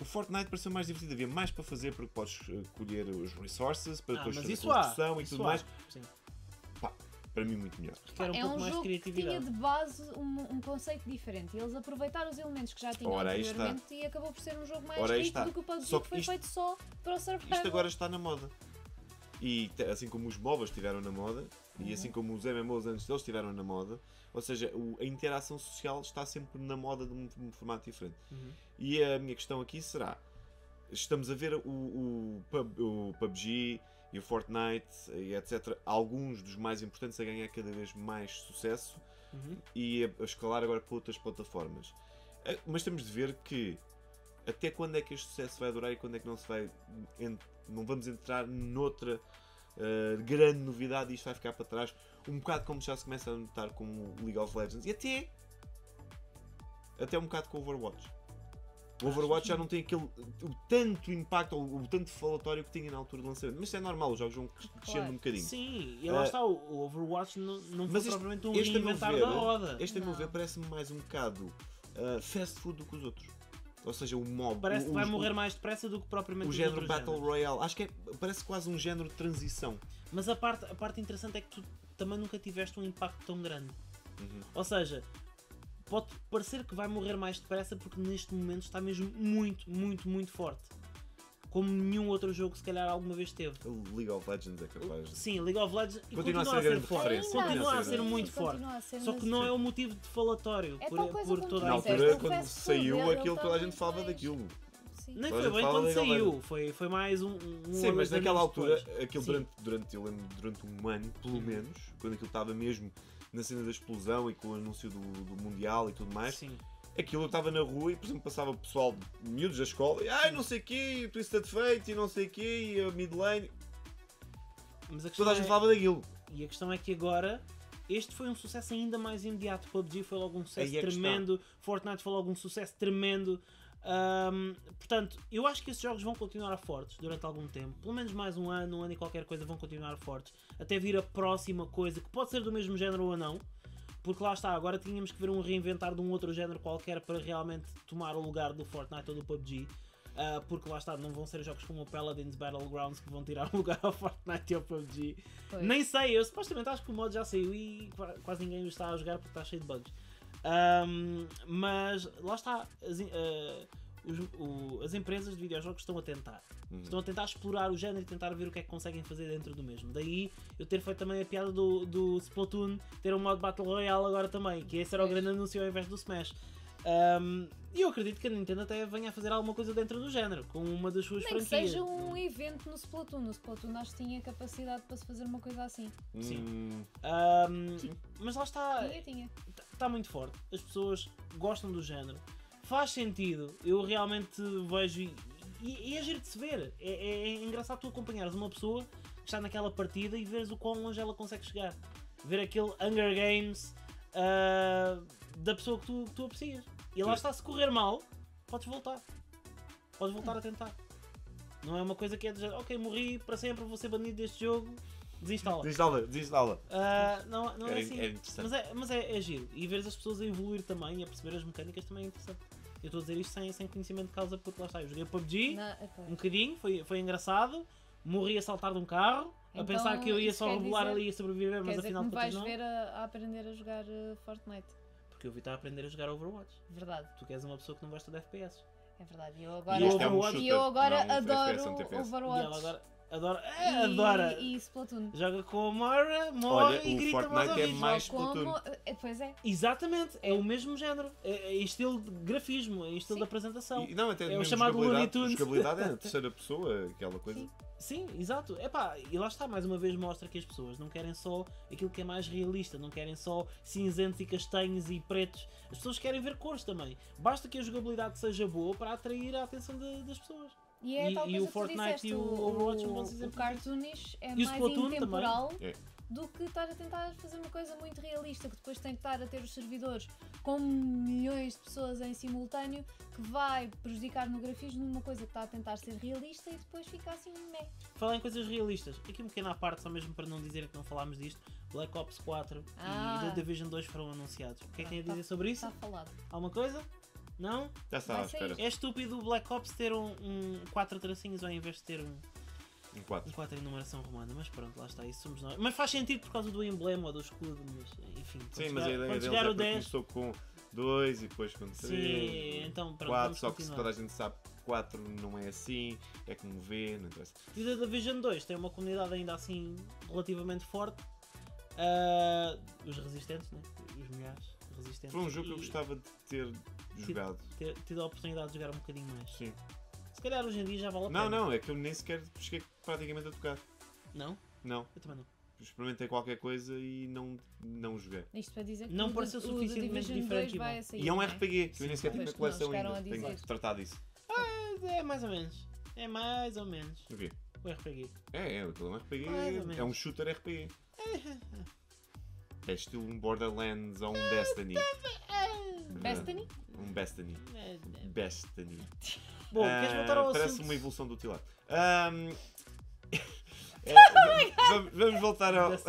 o Fortnite pareceu mais divertido, havia mais para fazer porque podes eh, colher os resources para Ah, depois fazer isso há. construção e isso tudo há. mais. Sim. Para mim, muito melhor. Quero um é pouco um jogo que tinha de base um, um conceito diferente. E eles aproveitaram os elementos que já tinham Ora, está. anteriormente e acabou por ser um jogo mais Ora, rico está. do que o PUBG Só que que foi isto- feito só para o survival. Isto agora está na moda. E assim como os MOBAs estiveram na moda, Uhum. e assim como os MMOs antes deles estiveram na moda, ou seja, o- a interação social está sempre na moda de um, de um formato diferente. Uhum. E a minha questão aqui será: estamos a ver o, o, o PUBG e o Fortnite e etc. Alguns dos mais importantes a ganhar cada vez mais sucesso Uhum. e a, a escalar agora para outras plataformas. Eh, Mas temos de ver que até quando é que este sucesso vai durar e quando é que não se vai. não vamos entrar noutra eh, grande novidade e isto vai ficar para trás. Um bocado como já se começa a notar com o League of Legends e até. Até um bocado com o Overwatch. O Overwatch já não tem aquele. o tanto impacto ou o tanto falatório que tinha na altura do lançamento. Mas isso é normal, os jogos vão crescendo Claro. um bocadinho. Sim, e lá Ah, está, o Overwatch não, não foi mas este- propriamente um este, ver, da roda. Este, a meu ver, parece-me mais um bocado ah, fast food do que os outros. Ou seja, o mob. Parece que vai o- morrer mais depressa do que propriamente O os género Battle géneros. Royale. Acho que é, parece quase um género de transição. Mas a parte, a parte interessante é que tu também nunca tiveste um impacto tão grande. Uhum. Ou seja, pode parecer que vai morrer mais depressa porque neste momento está mesmo muito, muito, muito forte. Como nenhum outro jogo se calhar alguma vez teve. O League of Legends é capaz de. Sim, League of Legends Continua continua, a ser a ser forte. Continua a ser muito forte. ser, Só que não é um motivo de falatório É por, por toda Na a disseste, altura, quando saiu aquilo, toda a gente falava daquilo. Sim. Nem foi bem quando saiu, foi, foi mais um. um Sim, mas naquela altura, depois. aquilo Sim. durante, durante, eu lembro, durante um ano, pelo menos, quando aquilo estava mesmo na cena da explosão e com o anúncio do, do Mundial e tudo mais, Sim. aquilo eu estava na rua e, por exemplo, passava o pessoal, miúdos da escola, e ai, não sei o quê, o Twisted Fate e não sei o quê, e a mid lane, Mas a toda a gente é- falava daquilo. E a questão é que agora este foi um sucesso ainda mais imediato. PUBG foi logo um sucesso é tremendo, Fortnite foi logo um sucesso tremendo. Ahm, portanto, eu acho que esses jogos vão continuar fortes durante algum tempo, pelo menos mais um ano, um ano e qualquer coisa vão continuar fortes, até vir a próxima coisa que pode ser do mesmo género ou não. Porque lá está, agora tínhamos que ver um reinventar de um outro género qualquer para realmente tomar o lugar do Fortnite ou do PUBG. Ah, porque lá está, não vão ser jogos como o Paladins Battlegrounds que vão tirar o <laughs> lugar ao Fortnite e ao PUBG. Pois. Nem sei, eu supostamente acho que o mod já saiu e qua- quase ninguém o está a jogar porque está cheio de bugs. Ahm, mas lá está, as, ah, os- o- as empresas de videojogos estão a tentar. Uhum. Estão a tentar explorar o género e tentar ver o que é que conseguem fazer dentro do mesmo. Daí eu ter feito também a piada do, do Splatoon ter um modo Battle Royale agora também, que esse era o grande anúncio ao invés do Smash. Ahm, E eu acredito que a Nintendo até venha a fazer alguma coisa dentro do género, com uma das suas Nem que franquias. seja um evento no Splatoon. No Splatoon acho que tinha capacidade para se fazer uma coisa assim. Sim. Hum, Sim. mas lá está, Tinha, tinha. está muito forte. As pessoas gostam do género. Faz sentido. Eu realmente vejo. E, e, e é giro de se ver. É, é- é engraçado tu acompanhares uma pessoa que está naquela partida e veres o quão longe ela consegue chegar. Ver aquele Hunger Games ah, da pessoa que tu, que tu aprecias. E lá está, se correr mal, podes voltar. Podes voltar a tentar. Não é uma coisa que é dizer, ok, morri para sempre, vou ser banido deste jogo, desinstala. desinstala, desinstala. Ah, não, não é Era, assim. interessante. Mas, é, mas é, é giro. E ver as pessoas a evoluir também e a perceber as mecânicas também é interessante. Eu estou a dizer isto sem, sem conhecimento de causa porque lá está. Eu joguei PUBG Na- pois. um bocadinho, foi, foi engraçado. Morri a saltar de um carro, a Então, pensar que eu ia só rebolar dizer- ali e sobreviver, mas dizer que afinal me de vais contas não. ver a, a aprender a jogar uh, Fortnite. Porque eu vi estar a aprender a jogar Overwatch. Verdade, Tu que és uma pessoa que não gosta de FPS. é verdade. E eu E agora, este é um e eu agora não um adoro FPS, é um. E Overwatch. ela agora adora. É, E- adora! E Splatoon. Joga com a Moira, morre Olha, e grita Fortnite mais é ouvidos. mais- Jogo como- Splatoon. é, Pois é. Exatamente, é o mesmo género. É, é em estilo de grafismo, é em estilo Sim. de apresentação. E, não, até É o chamado jogabilidade, Looney Tunes. jogabilidade é <laughs> na terceira pessoa, aquela coisa. Sim. Sim, exato. Epá, e lá está, mais uma vez mostra que as pessoas não querem só aquilo que é mais realista, não querem só cinzentos e castanhos e pretos. As pessoas querem ver cores também. Basta que a jogabilidade seja boa para atrair a atenção de- das pessoas. E é E- e o Fortnite disseste, e o Overwatch são bons exemplos o cartoonish é E mais intemporal. É. do que estar a tentar fazer uma coisa muito realista, que depois tem que estar a ter os servidores com milhões de pessoas em simultâneo, que vai prejudicar no grafismo numa coisa que está a tentar ser realista e depois fica assim meh. Falar em coisas realistas, aqui um pequeno à parte, só mesmo para não dizer que não falámos disto, Black Ops 4 Ah. e The Division 2 foram anunciados. O que é que tem a Tá- dizer sobre isso? Está falado. Alguma coisa? Não? Já estava à espera. É estúpido o Black Ops ter um, um 4 tracinhos ao invés de ter um, Um 4. um 4 em numeração romana, mas pronto, lá está, isso somos nós. Mas faz sentido por causa do emblema ou do escudo, mas enfim. Sim, chegar, mas a ideia chegar é o porque 10, começou com 2 e depois com 3. Sim, então pronto, 4, vamos só que continuar. toda a gente sabe que 4 não é assim, é como vê, não interessa. E The Division 2 tem uma comunidade ainda assim relativamente forte. Ah, os resistentes, né? os melhores resistentes. Foi um jogo que eu gostava de ter jogado. Ter tido a oportunidade de jogar um bocadinho mais. Sim. Se calhar hoje em dia já vale a Não, pena. não, é que eu nem sequer cheguei praticamente a tocar. Não? Não. Eu também não. Experimentei qualquer coisa e não, não joguei. Isto para dizer que Não pareceu suficientemente diferente 2 e vai sair, E é um não RPG, que eu nem sequer tive na coleção ainda. a Tenho que tratar disso. Mas é mais ou menos. É mais ou menos. O quê? O RPG. É, é, é um RPG. Mais ou É menos. um shooter RPG. <laughs> É estilo um Borderlands ou um Destiny. Destiny? Um Destiny. É. Destiny. Bom, queres voltar ao Ah, Parece assunto? uma evolução do Tilar. Ahm, <laughs> é, vamos, vamos voltar ao. <laughs>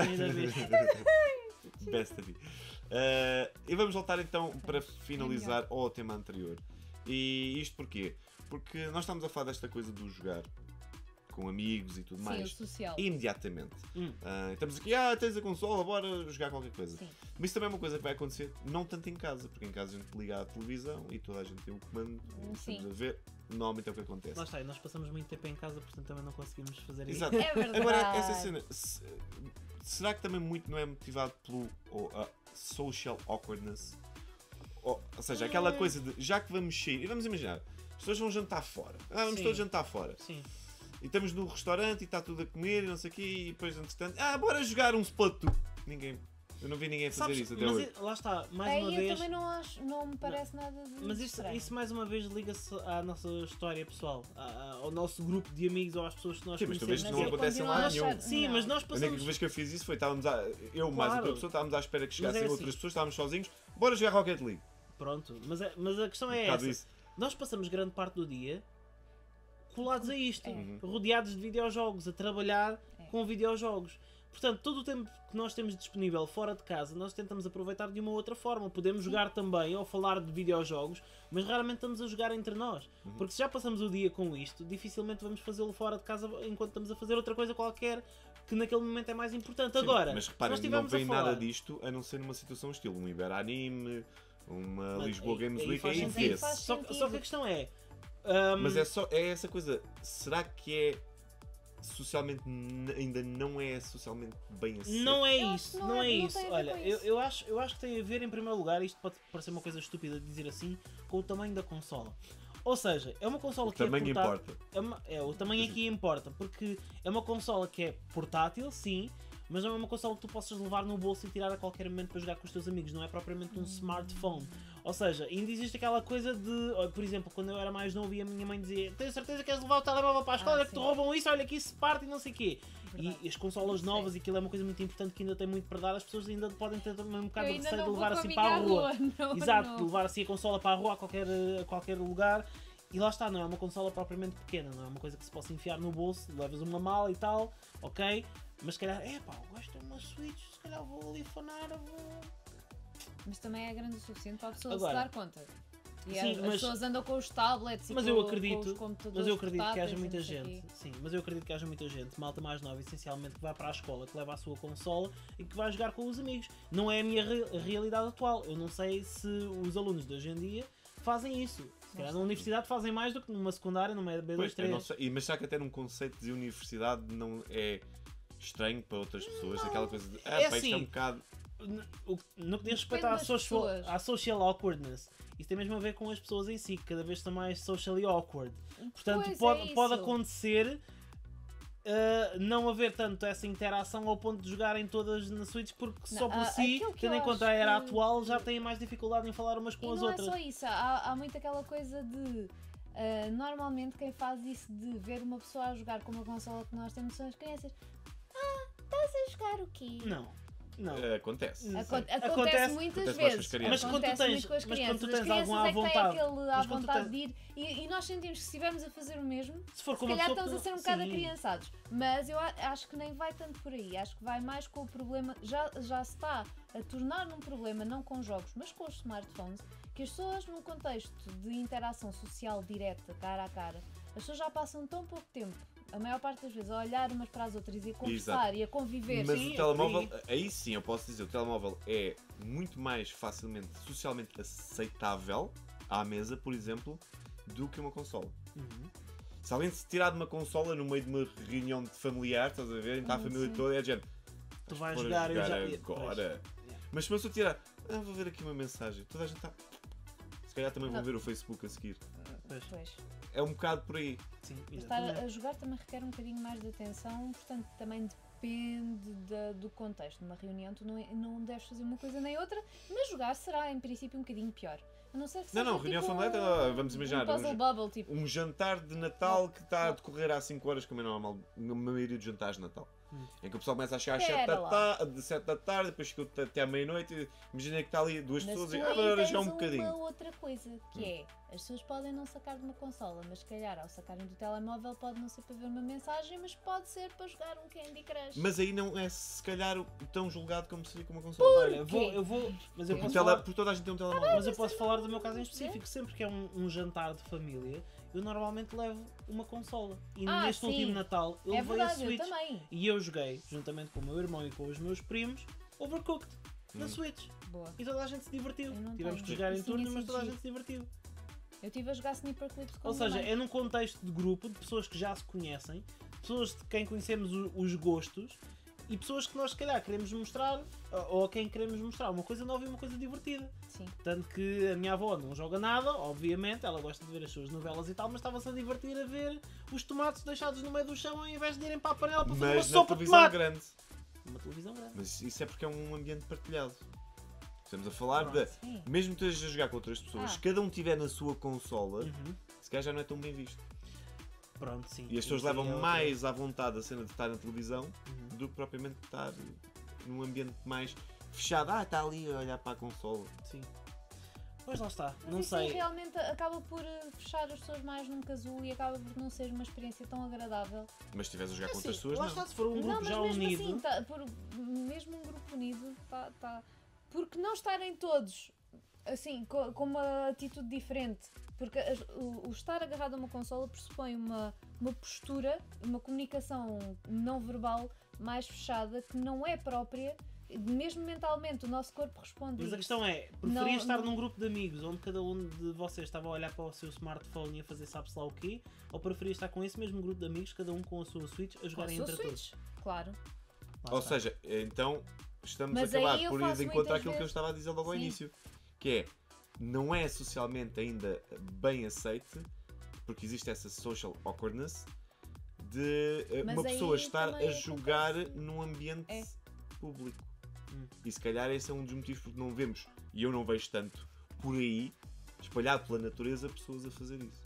Destiny. Ah, e vamos voltar então para finalizar ao tema anterior. E isto porquê? Porque nós estamos a falar desta coisa do jogar com amigos e tudo Sim, mais. social. Imediatamente. Hum. Ah, estamos aqui, ah, tens a consola, bora jogar qualquer coisa. Sim. Mas isso também é uma coisa que vai acontecer, não tanto em casa, porque em casa a gente liga à televisão e toda a gente tem o comando, e Sim. estamos a ver, normalmente é o que acontece. Lá está, e nós passamos muito tempo em casa, portanto também não conseguimos fazer isso. Exato. É verdade. Agora, essa cena, se- será que também muito não é motivado pelo ou, a social awkwardness? Ou, ou seja, aquela Hum. coisa de já que vamos sair, e vamos imaginar, as pessoas vão jantar fora, ah, vamos Sim. todos jantar fora, Sim. E estamos no restaurante e está tudo a comer e não sei o quê, e depois, entretanto, ah, bora jogar um Splatoon. Ninguém, eu não vi ninguém fazer Sabes, isso até mas hoje. i- lá está, mais Aí uma eu vez. também não acho, não me parece nada de Mas isso, estranho. isso mais uma vez liga-se à nossa história pessoal, à- à- ao nosso grupo de amigos ou às pessoas que nós Sim, mas tu vês conhecemos. que Mas não eu acontece em continuo lado a achar- nenhum. Sim, Não. mas nós A única passamos. vez que eu fiz isso foi, estávamos a, eu mais Claro. outra pessoa, estávamos à espera que chegassem é assim. outras pessoas, estávamos sozinhos, bora jogar Rocket League. Pronto, mas, é- mas a questão Um é bocado essa. isso. Nós passamos grande parte do dia colados a isto, É. Uhum. rodeados de videojogos, a trabalhar É. com videojogos. Portanto, todo o tempo que nós temos disponível fora de casa, nós tentamos aproveitar de uma outra forma. Podemos jogar também ou falar de videojogos, mas raramente estamos a jogar entre nós. Uhum. Porque se já passamos o dia com isto, dificilmente vamos fazê-lo fora de casa enquanto estamos a fazer outra coisa qualquer que naquele momento é mais importante. Sim, Agora, mas se reparem, nós não vem falar, nada disto a não ser numa situação estilo um Iberanime, uma Mas Lisboa aí- Games aí Week, faz é. Faz Só, que- só que a questão é. Ahm, Mas é só é essa coisa, será que é socialmente ainda não é socialmente bem aceito? Não é isso, não não, é- é não isso. Olha, eu, isso. eu, acho, eu acho que tem a ver, em primeiro lugar, isto pode parecer uma coisa estúpida de dizer assim, com o tamanho da consola. Ou seja, é uma consola O que tamanho é portátil. importa. É, uma- é, o tamanho aqui importa, porque é uma consola que é portátil, sim, mas não é uma consola que tu possas levar no bolso e tirar a qualquer momento para jogar com os teus amigos, não é propriamente um smartphone. Ou seja, ainda existe aquela coisa de, por exemplo, quando eu era mais novo e a minha mãe dizia: Tenho certeza que queres levar o telemóvel para a escola, Ah, é que te roubam isso, olha que isso se parte e não sei o quê. Verdade. E as consolas novas, e aquilo é uma coisa muito importante que ainda tem muito dar, as pessoas ainda podem ter um bocado de receio de levar assim para a rua. <laughs> Não, Exato, não. de levar assim a consola para a rua a qualquer, a qualquer lugar. E lá está, não é uma consola propriamente pequena, não é uma coisa que se possa enfiar no bolso, levas uma mala e tal, ok? Mas se calhar, é pá, eu gosto de uma Switch, se calhar vou ali fanar, vou. Mas também é grande o suficiente para a pessoa Agora- se dar conta. E Sim, as, as mas- pessoas andam com os tablets e Mas com, eu com acredito, os computadores Mas eu acredito que haja muita não gente, quê. sim, mas eu acredito que haja muita gente, malta mais nova, essencialmente, que vai para a escola, que leva a sua consola e que vai jogar com os amigos. Não é a minha re- realidade atual. Eu não sei se os alunos de hoje em dia fazem isso. Se calhar na universidade fazem mais do que numa secundária, numa B2, Pois, eu não 3. sei, e- mas será que até num conceito de universidade não é estranho para outras pessoas? Aquela coisa de, ah, É pá, isto é um assim, bocado. No, que diz respeito à social, pessoas. à social awkwardness, isso tem mesmo a ver com as pessoas em si, que cada vez estão mais socially awkward. Portanto, Pois é pode, pode acontecer uh, não haver tanto essa interação ao ponto de jogarem todas na Switch, porque só Não, por a- si, tendo em conta a era que- atual, já têm mais dificuldade em falar umas com E as não outras. é só isso, há, há muito aquela coisa de. ah, normalmente quem faz isso de ver uma pessoa a jogar com uma consola que nós temos são as crianças. Ah, estás a jogar o quê? Não. Não. Eh, acontece. Aco- Acontece- acontece, muitas acontece mais com as vezes. Mas quando tu Acontece tens- muito com as mas quando tu crianças. tens As algum crianças à é que têm vontade- aquele à vontade tens- de ir e, e nós sentimos que se estivermos a fazer o mesmo, Se for se calhar estamos a ser um bocado Sim. acriançados. Mas eu acho que nem vai tanto por aí. Acho que vai mais com o problema. Já, já se está a tornar num problema, não com jogos, mas com os smartphones, que as pessoas, num contexto de interação social direta, cara a cara, as pessoas já passam tão pouco tempo. A maior parte das vezes a olhar umas para as outras e a conversar e a conviver. Mas Sim, o é telemóvel, aí sim eu posso dizer, o telemóvel é muito mais facilmente, socialmente aceitável à mesa, por exemplo, do que uma consola. Uhum. Se alguém se tirar de uma consola no meio de uma reunião de familiar, estás a ver? Está a família sim. toda, é de género. Tu vais "Bora jogar, eu já. agora. Pois. Mas se uma pessoa tirar, ah, vou ver aqui uma mensagem, toda a gente está. Se calhar também vão ver o Facebook a seguir. Pois, Pois. É um bocado por aí. sim, Estar a jogar também requer um bocadinho mais de atenção, portanto também depende da- do contexto. Numa reunião tu não, é- não deves fazer uma coisa nem outra, mas jogar será em princípio um bocadinho pior. A não ser que Não, não, reunião tipo familiar, um- ah, vamos imaginar, Um um- bubble, tipo. Um jantar de Natal que está a decorrer há 5 horas, como é normal, na maioria dos jantares de Natal. Hum. Em que o pessoal começa a chegar às Pera 7 da, lá. ta de 7 da tarde, depois chega até à meia-noite. Imagina que está ali duas Mas pessoas e ah, agora já um uma bocadinho. outra coisa, que é, as pessoas podem não sacar de uma consola, mas se calhar ao sacarem do telemóvel pode não ser para ver uma mensagem, mas pode ser para jogar um Candy Crush. Mas aí não é se calhar tão julgado como seria com uma consola. Olha, eu vou, eu vou. Mas eu Porque, posso falar, porque toda a gente tem um telemóvel. mas eu posso falar do meu caso em ver. específico. Sempre que é um, um jantar de família, eu normalmente levo uma consola. E Ah, neste sim. último Natal eu é levei a verdade, eu Switch. também. E eu joguei, juntamente com o meu irmão e com os meus primos, Overcooked na Hum. Switch. Boa. E toda a gente se divertiu. Eu Tivemos que jogar em turno, mas toda a gente se divertiu. Eu estive a jogar Sniper Clips com Ou seja, mãe. é num contexto de grupo, de pessoas que já se conhecem, pessoas de quem conhecemos os gostos e pessoas que nós, se calhar, queremos mostrar, ou a quem queremos mostrar uma coisa nova e uma coisa divertida. Sim. Tanto que a minha avó não joga nada, obviamente, ela gosta de ver as suas novelas e tal, mas estava-se a divertir a ver os tomates deixados no meio do chão ao invés de irem para a panela para fazer uma na sopa de televisão tomate. grande. Uma televisão grande. Mas isso é porque é um ambiente partilhado. Estamos a falar Pronto. de. Sim. Mesmo que estejas a jogar com outras pessoas, Ah. se cada um tiver na sua consola, Uhum. se calhar já não é tão bem visto. Pronto, sim. E as pessoas levam é outra- mais à vontade a cena de estar na televisão Uhum. do que propriamente estar num ambiente mais fechado. Ah, está ali a olhar para a consola. Sim. Pois lá está, Mas não sei. realmente acaba por eh, fechar as pessoas mais num casulo e acaba por não ser uma experiência tão agradável. Mas se estiveres a jogar com Assim, outras pessoas, lá não. está, se for um grupo não, mas já mesmo unido. assim, tá- por- mesmo um grupo unido, tá, tá- porque não estarem todos assim, co- com, uma atitude diferente. Porque as- o, o estar agarrado a uma consola pressupõe uma, uma postura, uma comunicação não verbal mais fechada que não é própria. Mesmo mentalmente, o nosso corpo responde Mas a questão é, preferia Não- estar não- num grupo de amigos onde cada um de vocês estava a olhar para o seu smartphone e a fazer sabe-se lá o quê? Ou preferia estar com esse mesmo grupo de amigos, cada um com a sua Switch, a jogarem entre Switch, claro. todos? Lá Ou está. seja, então estamos Mas a acabar por ir de encontro àquilo que eu vezes- estava a dizer logo ao Sim. início. Que é, não é socialmente ainda bem aceite, porque existe essa social awkwardness, de eh, Mas uma pessoa estar a jogar acontece- num ambiente É. público. Hum. E se calhar esse é um dos motivos porque não vemos, e eu não vejo tanto por aí, espalhado pela natureza, pessoas a fazer isso.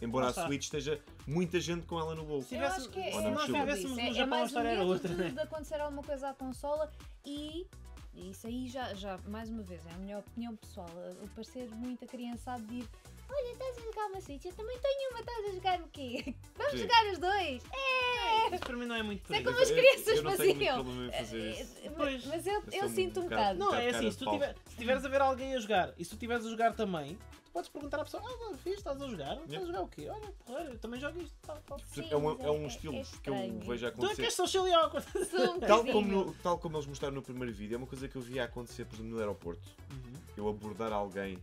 Embora Lá a. Switch esteja muita gente com ela no bolso. Se é, é menos tivéssemos no É, é Japão, a um história era outra, de, né? de acontecer alguma coisa à consola e isso aí já, já, mais uma vez, é a minha opinião pessoal, o parecer muito acriançado de ir olha, estás a jogar uma Switch, eu também tenho uma, estás a jogar o quê? <laughs> Vamos Sim. jogar os dois! É! Isso para mim não é muito por Isso é como as eu- crianças eu faziam. fazer isso. É, Pois. Mas eu, Eu eu sou um sinto um bocado- bocado. Não, é assim, de se tu tiver- se estiveres a ver alguém a jogar e se tu estiveres a jogar também, podes perguntar à pessoa: Ah, não, fiz, estás a jogar? Estás a jogar o quê? Olha, porra, eu também jogo isto. Tá, tá. Sim, é, um, é um é- estilo é que eu vejo Tu é que acontecer. és social <laughs> Tal como, no- tal como eles mostraram no primeiro vídeo, é uma coisa que eu via acontecer, por exemplo, no aeroporto. Uhum. Eu abordar alguém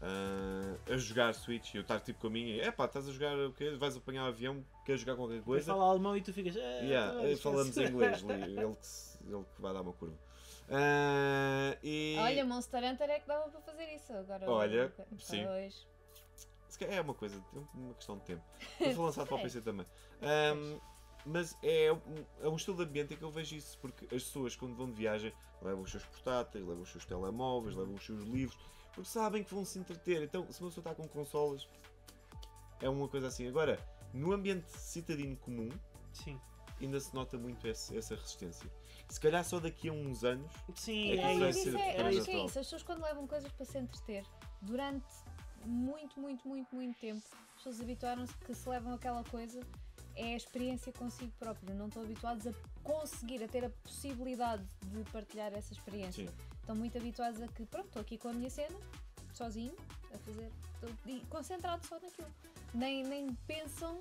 ah, a jogar Switch e eu estar tipo com a minha e epá, estás a jogar o quê? Vais apanhar o avião, queres jogar qualquer Ele coisa? fala alemão e tu ficas. "Ah, Yeah, falamos esquece." em inglês, <laughs> li- ele que, ele que vai dar uma curva. Ah, e Olha, Monster Hunter é que dava para fazer isso. Agora, Olha, sim. Calhar é uma coisa, é uma questão de tempo. <laughs> Mas foi lançado para o. PC também. Ahm, mas é um, é um estilo de ambiente em que eu vejo isso, porque as pessoas quando vão de viagem levam os seus portáteis, levam os seus telemóveis, levam os seus livros, porque sabem que vão se entreter. Então, se uma pessoa está com consolas, é uma coisa assim. Agora, no ambiente citadino comum, Sim. ainda se nota muito esse- essa resistência. Se calhar só daqui a uns anos. Sim, É é, isso isso. é, acho que é isso. As pessoas quando levam coisas para se entreter durante muito, muito, muito, muito tempo, as pessoas habituaram-se que se levam aquela coisa é a experiência consigo próprio. Não estão habituados a conseguir, a ter a possibilidade de partilhar essa experiência. Sim. Estão muito habituados a que, pronto, estou aqui com a minha cena, sozinho, a fazer, estou e concentrado só naquilo. Nem, nem pensam,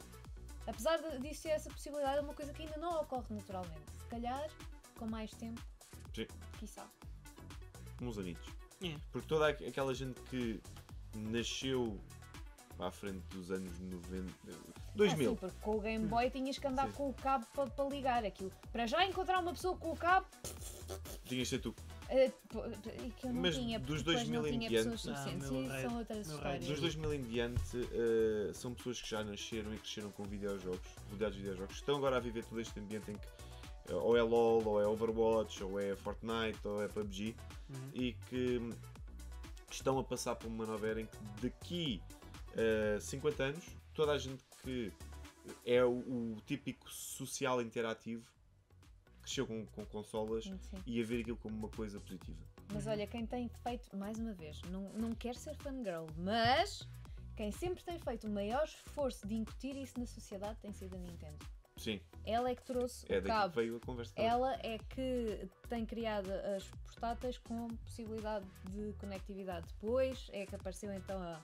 apesar de, disso ter essa possibilidade, é uma coisa que ainda não ocorre naturalmente. Se calhar, com mais tempo, Sim. quiçá. uns anitos. É. Porque toda aqu- aquela gente que nasceu à frente dos anos 90. Ah, 2000. sim, porque com o Game Boy tinhas que andar Sim. com o cabo para ligar aquilo. Para já encontrar uma pessoa com o cabo, Tinhas de ser tu. eh, que eu não Mas tinha, porque dos depois 2000 não em tinha diante- Ah, são outras histórias. Dos 2000 em diante, são pessoas que já nasceram e cresceram com videojogos, rodeados de videojogos, estão agora a viver todo este ambiente em que ou é LOL, ou é Overwatch, ou é Fortnite, ou é PUBG, Uhum. e que hum, estão a passar por uma nova era em que daqui a 50 anos, toda a gente que é o, o típico social interativo cresceu com, com consolas Sim. e a ver aquilo como uma coisa positiva. Mas Uhum. olha, quem tem feito, mais uma vez, não, não quer ser fangirl, mas quem sempre tem feito o maior esforço de incutir isso na sociedade tem sido a Nintendo. Sim, Ela é que trouxe é o daí que cabo. veio a conversa. Ela é que tem criado as portáteis com possibilidade de conectividade. Depois é que apareceu então a,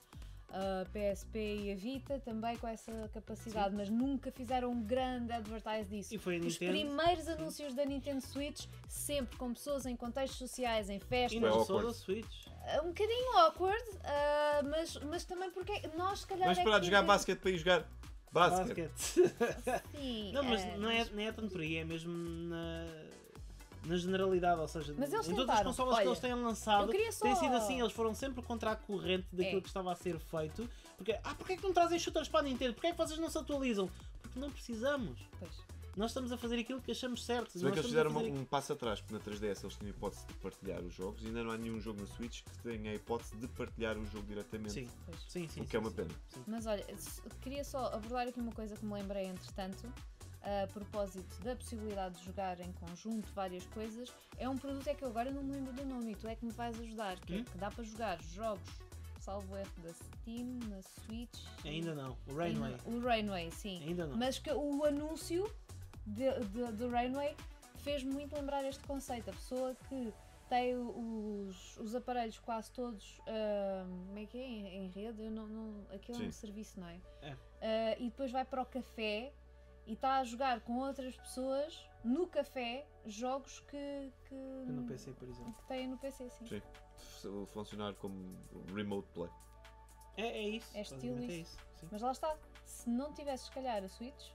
a PSP e a Vita também com essa capacidade, mas nunca fizeram um grande advertise disso. E foi a Os Nintendo. primeiros anúncios da Nintendo Switch, sempre com pessoas em contextos sociais, em E festas, Foi não só da Switch. um bocadinho awkward, ah, mas, mas também porque nós se calhar. Vamos é parar de jogar basquete para ir jogar basquete. Basket. Sim, <laughs> Não, mas ah, não é, nem é tanto por aí, é mesmo na, na generalidade, ou seja, em todas as consolas que eles têm lançado, só- tem sido assim, eles foram sempre contra a corrente daquilo É. que estava a ser feito, porque, ah, porquê é que não trazem shooters para a Nintendo? Porquê é que vocês não se atualizam? Porque não precisamos. Pois. Nós estamos a fazer aquilo que achamos certo. Se bem que eles fizeram fazer um, passo atrás, porque na 3DS eles tinham a hipótese de partilhar os jogos e ainda não há nenhum jogo na Switch que tenha a hipótese de partilhar o jogo diretamente. Sim, Pois. sim, sim. o que sim, é uma sim. pena. Mas olha, queria só abordar aqui uma coisa que me lembrei entretanto, a propósito da possibilidade de jogar em conjunto várias coisas. É um produto é que eu agora não me lembro do nome e tu é que me vais ajudar, que, é Hum? que dá para jogar jogos, salvo erro da Steam, na Switch. Ainda não. O Rainway. na- O Rainway, sim. Ainda não. Mas que o anúncio do Rainway fez-me muito lembrar este conceito. A pessoa que tem os, os aparelhos quase todos, ah, como é que é? Em, em rede? Eu não, não, aquilo é Sim. um serviço, não é? É. Ah, e depois vai para o café e está a jogar com outras pessoas no café jogos que, que, No PC, por exemplo. que têm no PC, sim. Sim. Funcionar como remote play. É, é isso. É estilo basicamente é isso. isso. Mas lá está, se não tivesse se calhar a Switch,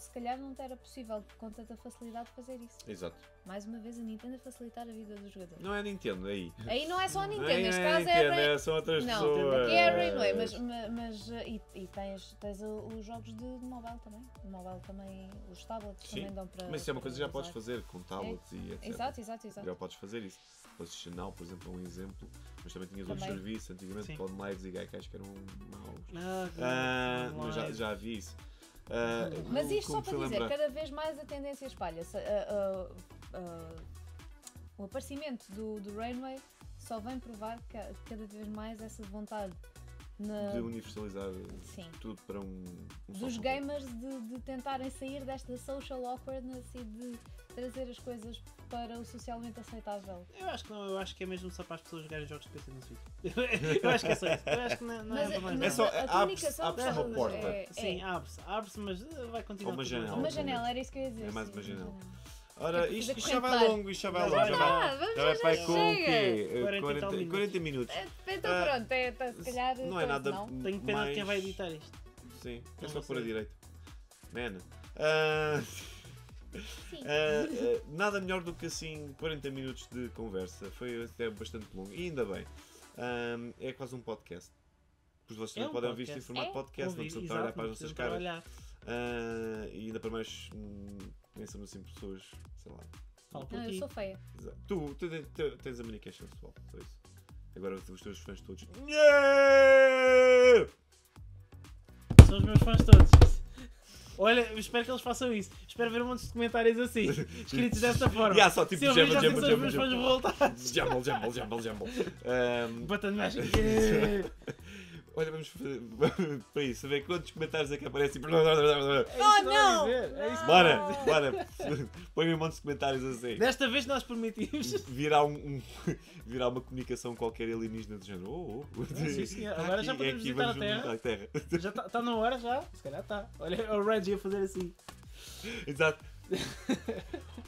se calhar não era possível com tanta facilidade fazer isso. Exato. Mais uma vez a Nintendo a facilitar a vida do jogador. Não é Nintendo, é aí. Aí não é só a Nintendo, Nem neste é caso é a Nintendo, é, são outras Não, pessoas. aqui é a Rainway, mas, ma- mas uh, e, e tens, tens os jogos de mobile também. O mobile também, os tablets Sim, também dão para. Mas isso é uma coisa que já para podes usar. fazer com tablets e etc. Exato, exato, exato. Já podes fazer isso. PlayStation Now, por exemplo, é um exemplo. Mas também tinhas outros serviços antigamente, Sim. Cloud Lives e Gaikais que eram maus. Ah, Ah, mas já, já vi isso. Ah, Mas como- isto só como para fui dizer, cada vez mais a tendência espalha-se. Ah, ah, o aparecimento do, do Rainway só vem provar que cada vez mais essa vontade na, de universalizar sim, tudo para um, um só dos gamers de, de tentarem sair desta social awkwardness e de trazer as coisas para o socialmente aceitável. Eu acho que não, eu acho que é mesmo só para as pessoas jogarem jogos de PC no Switch. <laughs> eu acho que é só isso. Eu acho que não, não é Mas, para mais É só- a, a abre-se- comunicação uma porta. é, Sim, é abre-se, abre-se, mas eh, vai continuar. Ou uma janela. uma janela, era isso que eu ia dizer. É mais sim, uma janela. Ora, que isto, já vai longo, isto já vai Já longo. Já vai. vai, vamos já vai já para aí com o quê? 40 e tal 40, minutos. 40 minutos. Então Ah, pronto, é, tá, se calhar. Não é nada não. Tenho pena de quem vai mais- editar isto. Sim, é só pôr a direito. Man. Ah, Sim. ah, ah, nada melhor do que assim 40 minutos de conversa. Foi até bastante longo. E ainda bem. Ah, é quase um podcast. Pois vocês também um podem ouvir isto em formato É? podcast, não precisam trabalhar para as nossas caras. Ah, e ainda para mais, hum, nem somos assim pessoas, sei lá. Fala por Não, eu sou feia. Exato. Tu, tu, tu tens a mania que é sensual, só isso. Agora os teus fãs todos. Yeah! São os meus fãs todos. Olha, eu espero que eles façam isso. Espero ver um monte de comentários assim, <laughs> escritos desta forma. Yeah, só tipo jamba. revoltados. Jumble, jumble, jumble, jumble. Ahm, Button mashing. <laughs> Olha, vamos fazer- <laughs> para isso, saber quantos comentários é que aparecem. É Oh, não! dizer, é Bora, bora. <laughs> Põe um monte de comentários assim. Desta vez nós permitimos. Virar, um, um- <laughs> virar uma comunicação qualquer alienígena do género. Oh, oh. Ah, sim, senhor. Tá Agora já aqui, é podemos aqui, visitar a visitar a Terra. Já está tá na hora já? Se calhar está. Olha, é o Reggie a fazer assim. Exato.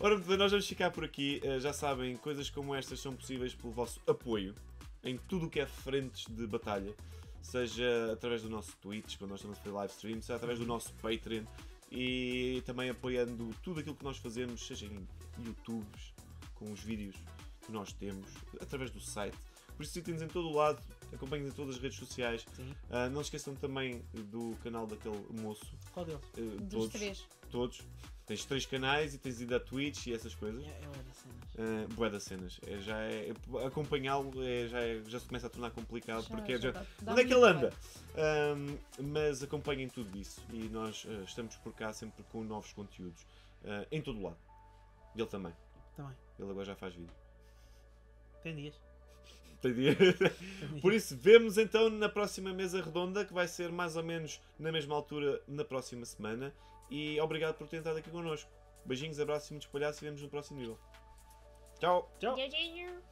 Ora, muito bem, nós vamos ficar por aqui. Eh, já sabem, coisas como estas são possíveis pelo vosso apoio em tudo o que é frentes de batalha. Seja através do nosso Twitch, quando nós estamos a fazer live stream, seja através do nosso Patreon e também apoiando tudo aquilo que nós fazemos, seja em YouTubes, com os vídeos que nós temos, através do site. Por isso, visitem-nos em todo o lado, acompanhem-nos em todas as redes sociais. Ah, não se esqueçam também do canal daquele moço. Qual deles? eh, Dos todos, três. todos. Tens três canais e tens ido a Twitch e essas coisas. É, é uma das cenas. Uh, bué das cenas. É, já é, acompanhá-lo é, já, é- já se começa a tornar complicado Já- porque é já já- dá- dá onde é que ele anda? Um, mas acompanhem tudo isso e nós uh, estamos por cá sempre com novos conteúdos uh, em todo o lado. Ele também. Também. Ele agora já faz vídeo. Tem dias. <laughs> Tem dias. Por isso, vemos então na próxima mesa redonda, que vai ser mais ou menos na mesma altura na próxima semana. E obrigado por ter entrado aqui connosco. Beijinhos, abraços e muitos palhaços e vemos no próximo nível. Tchau! Tchau. Beijinho.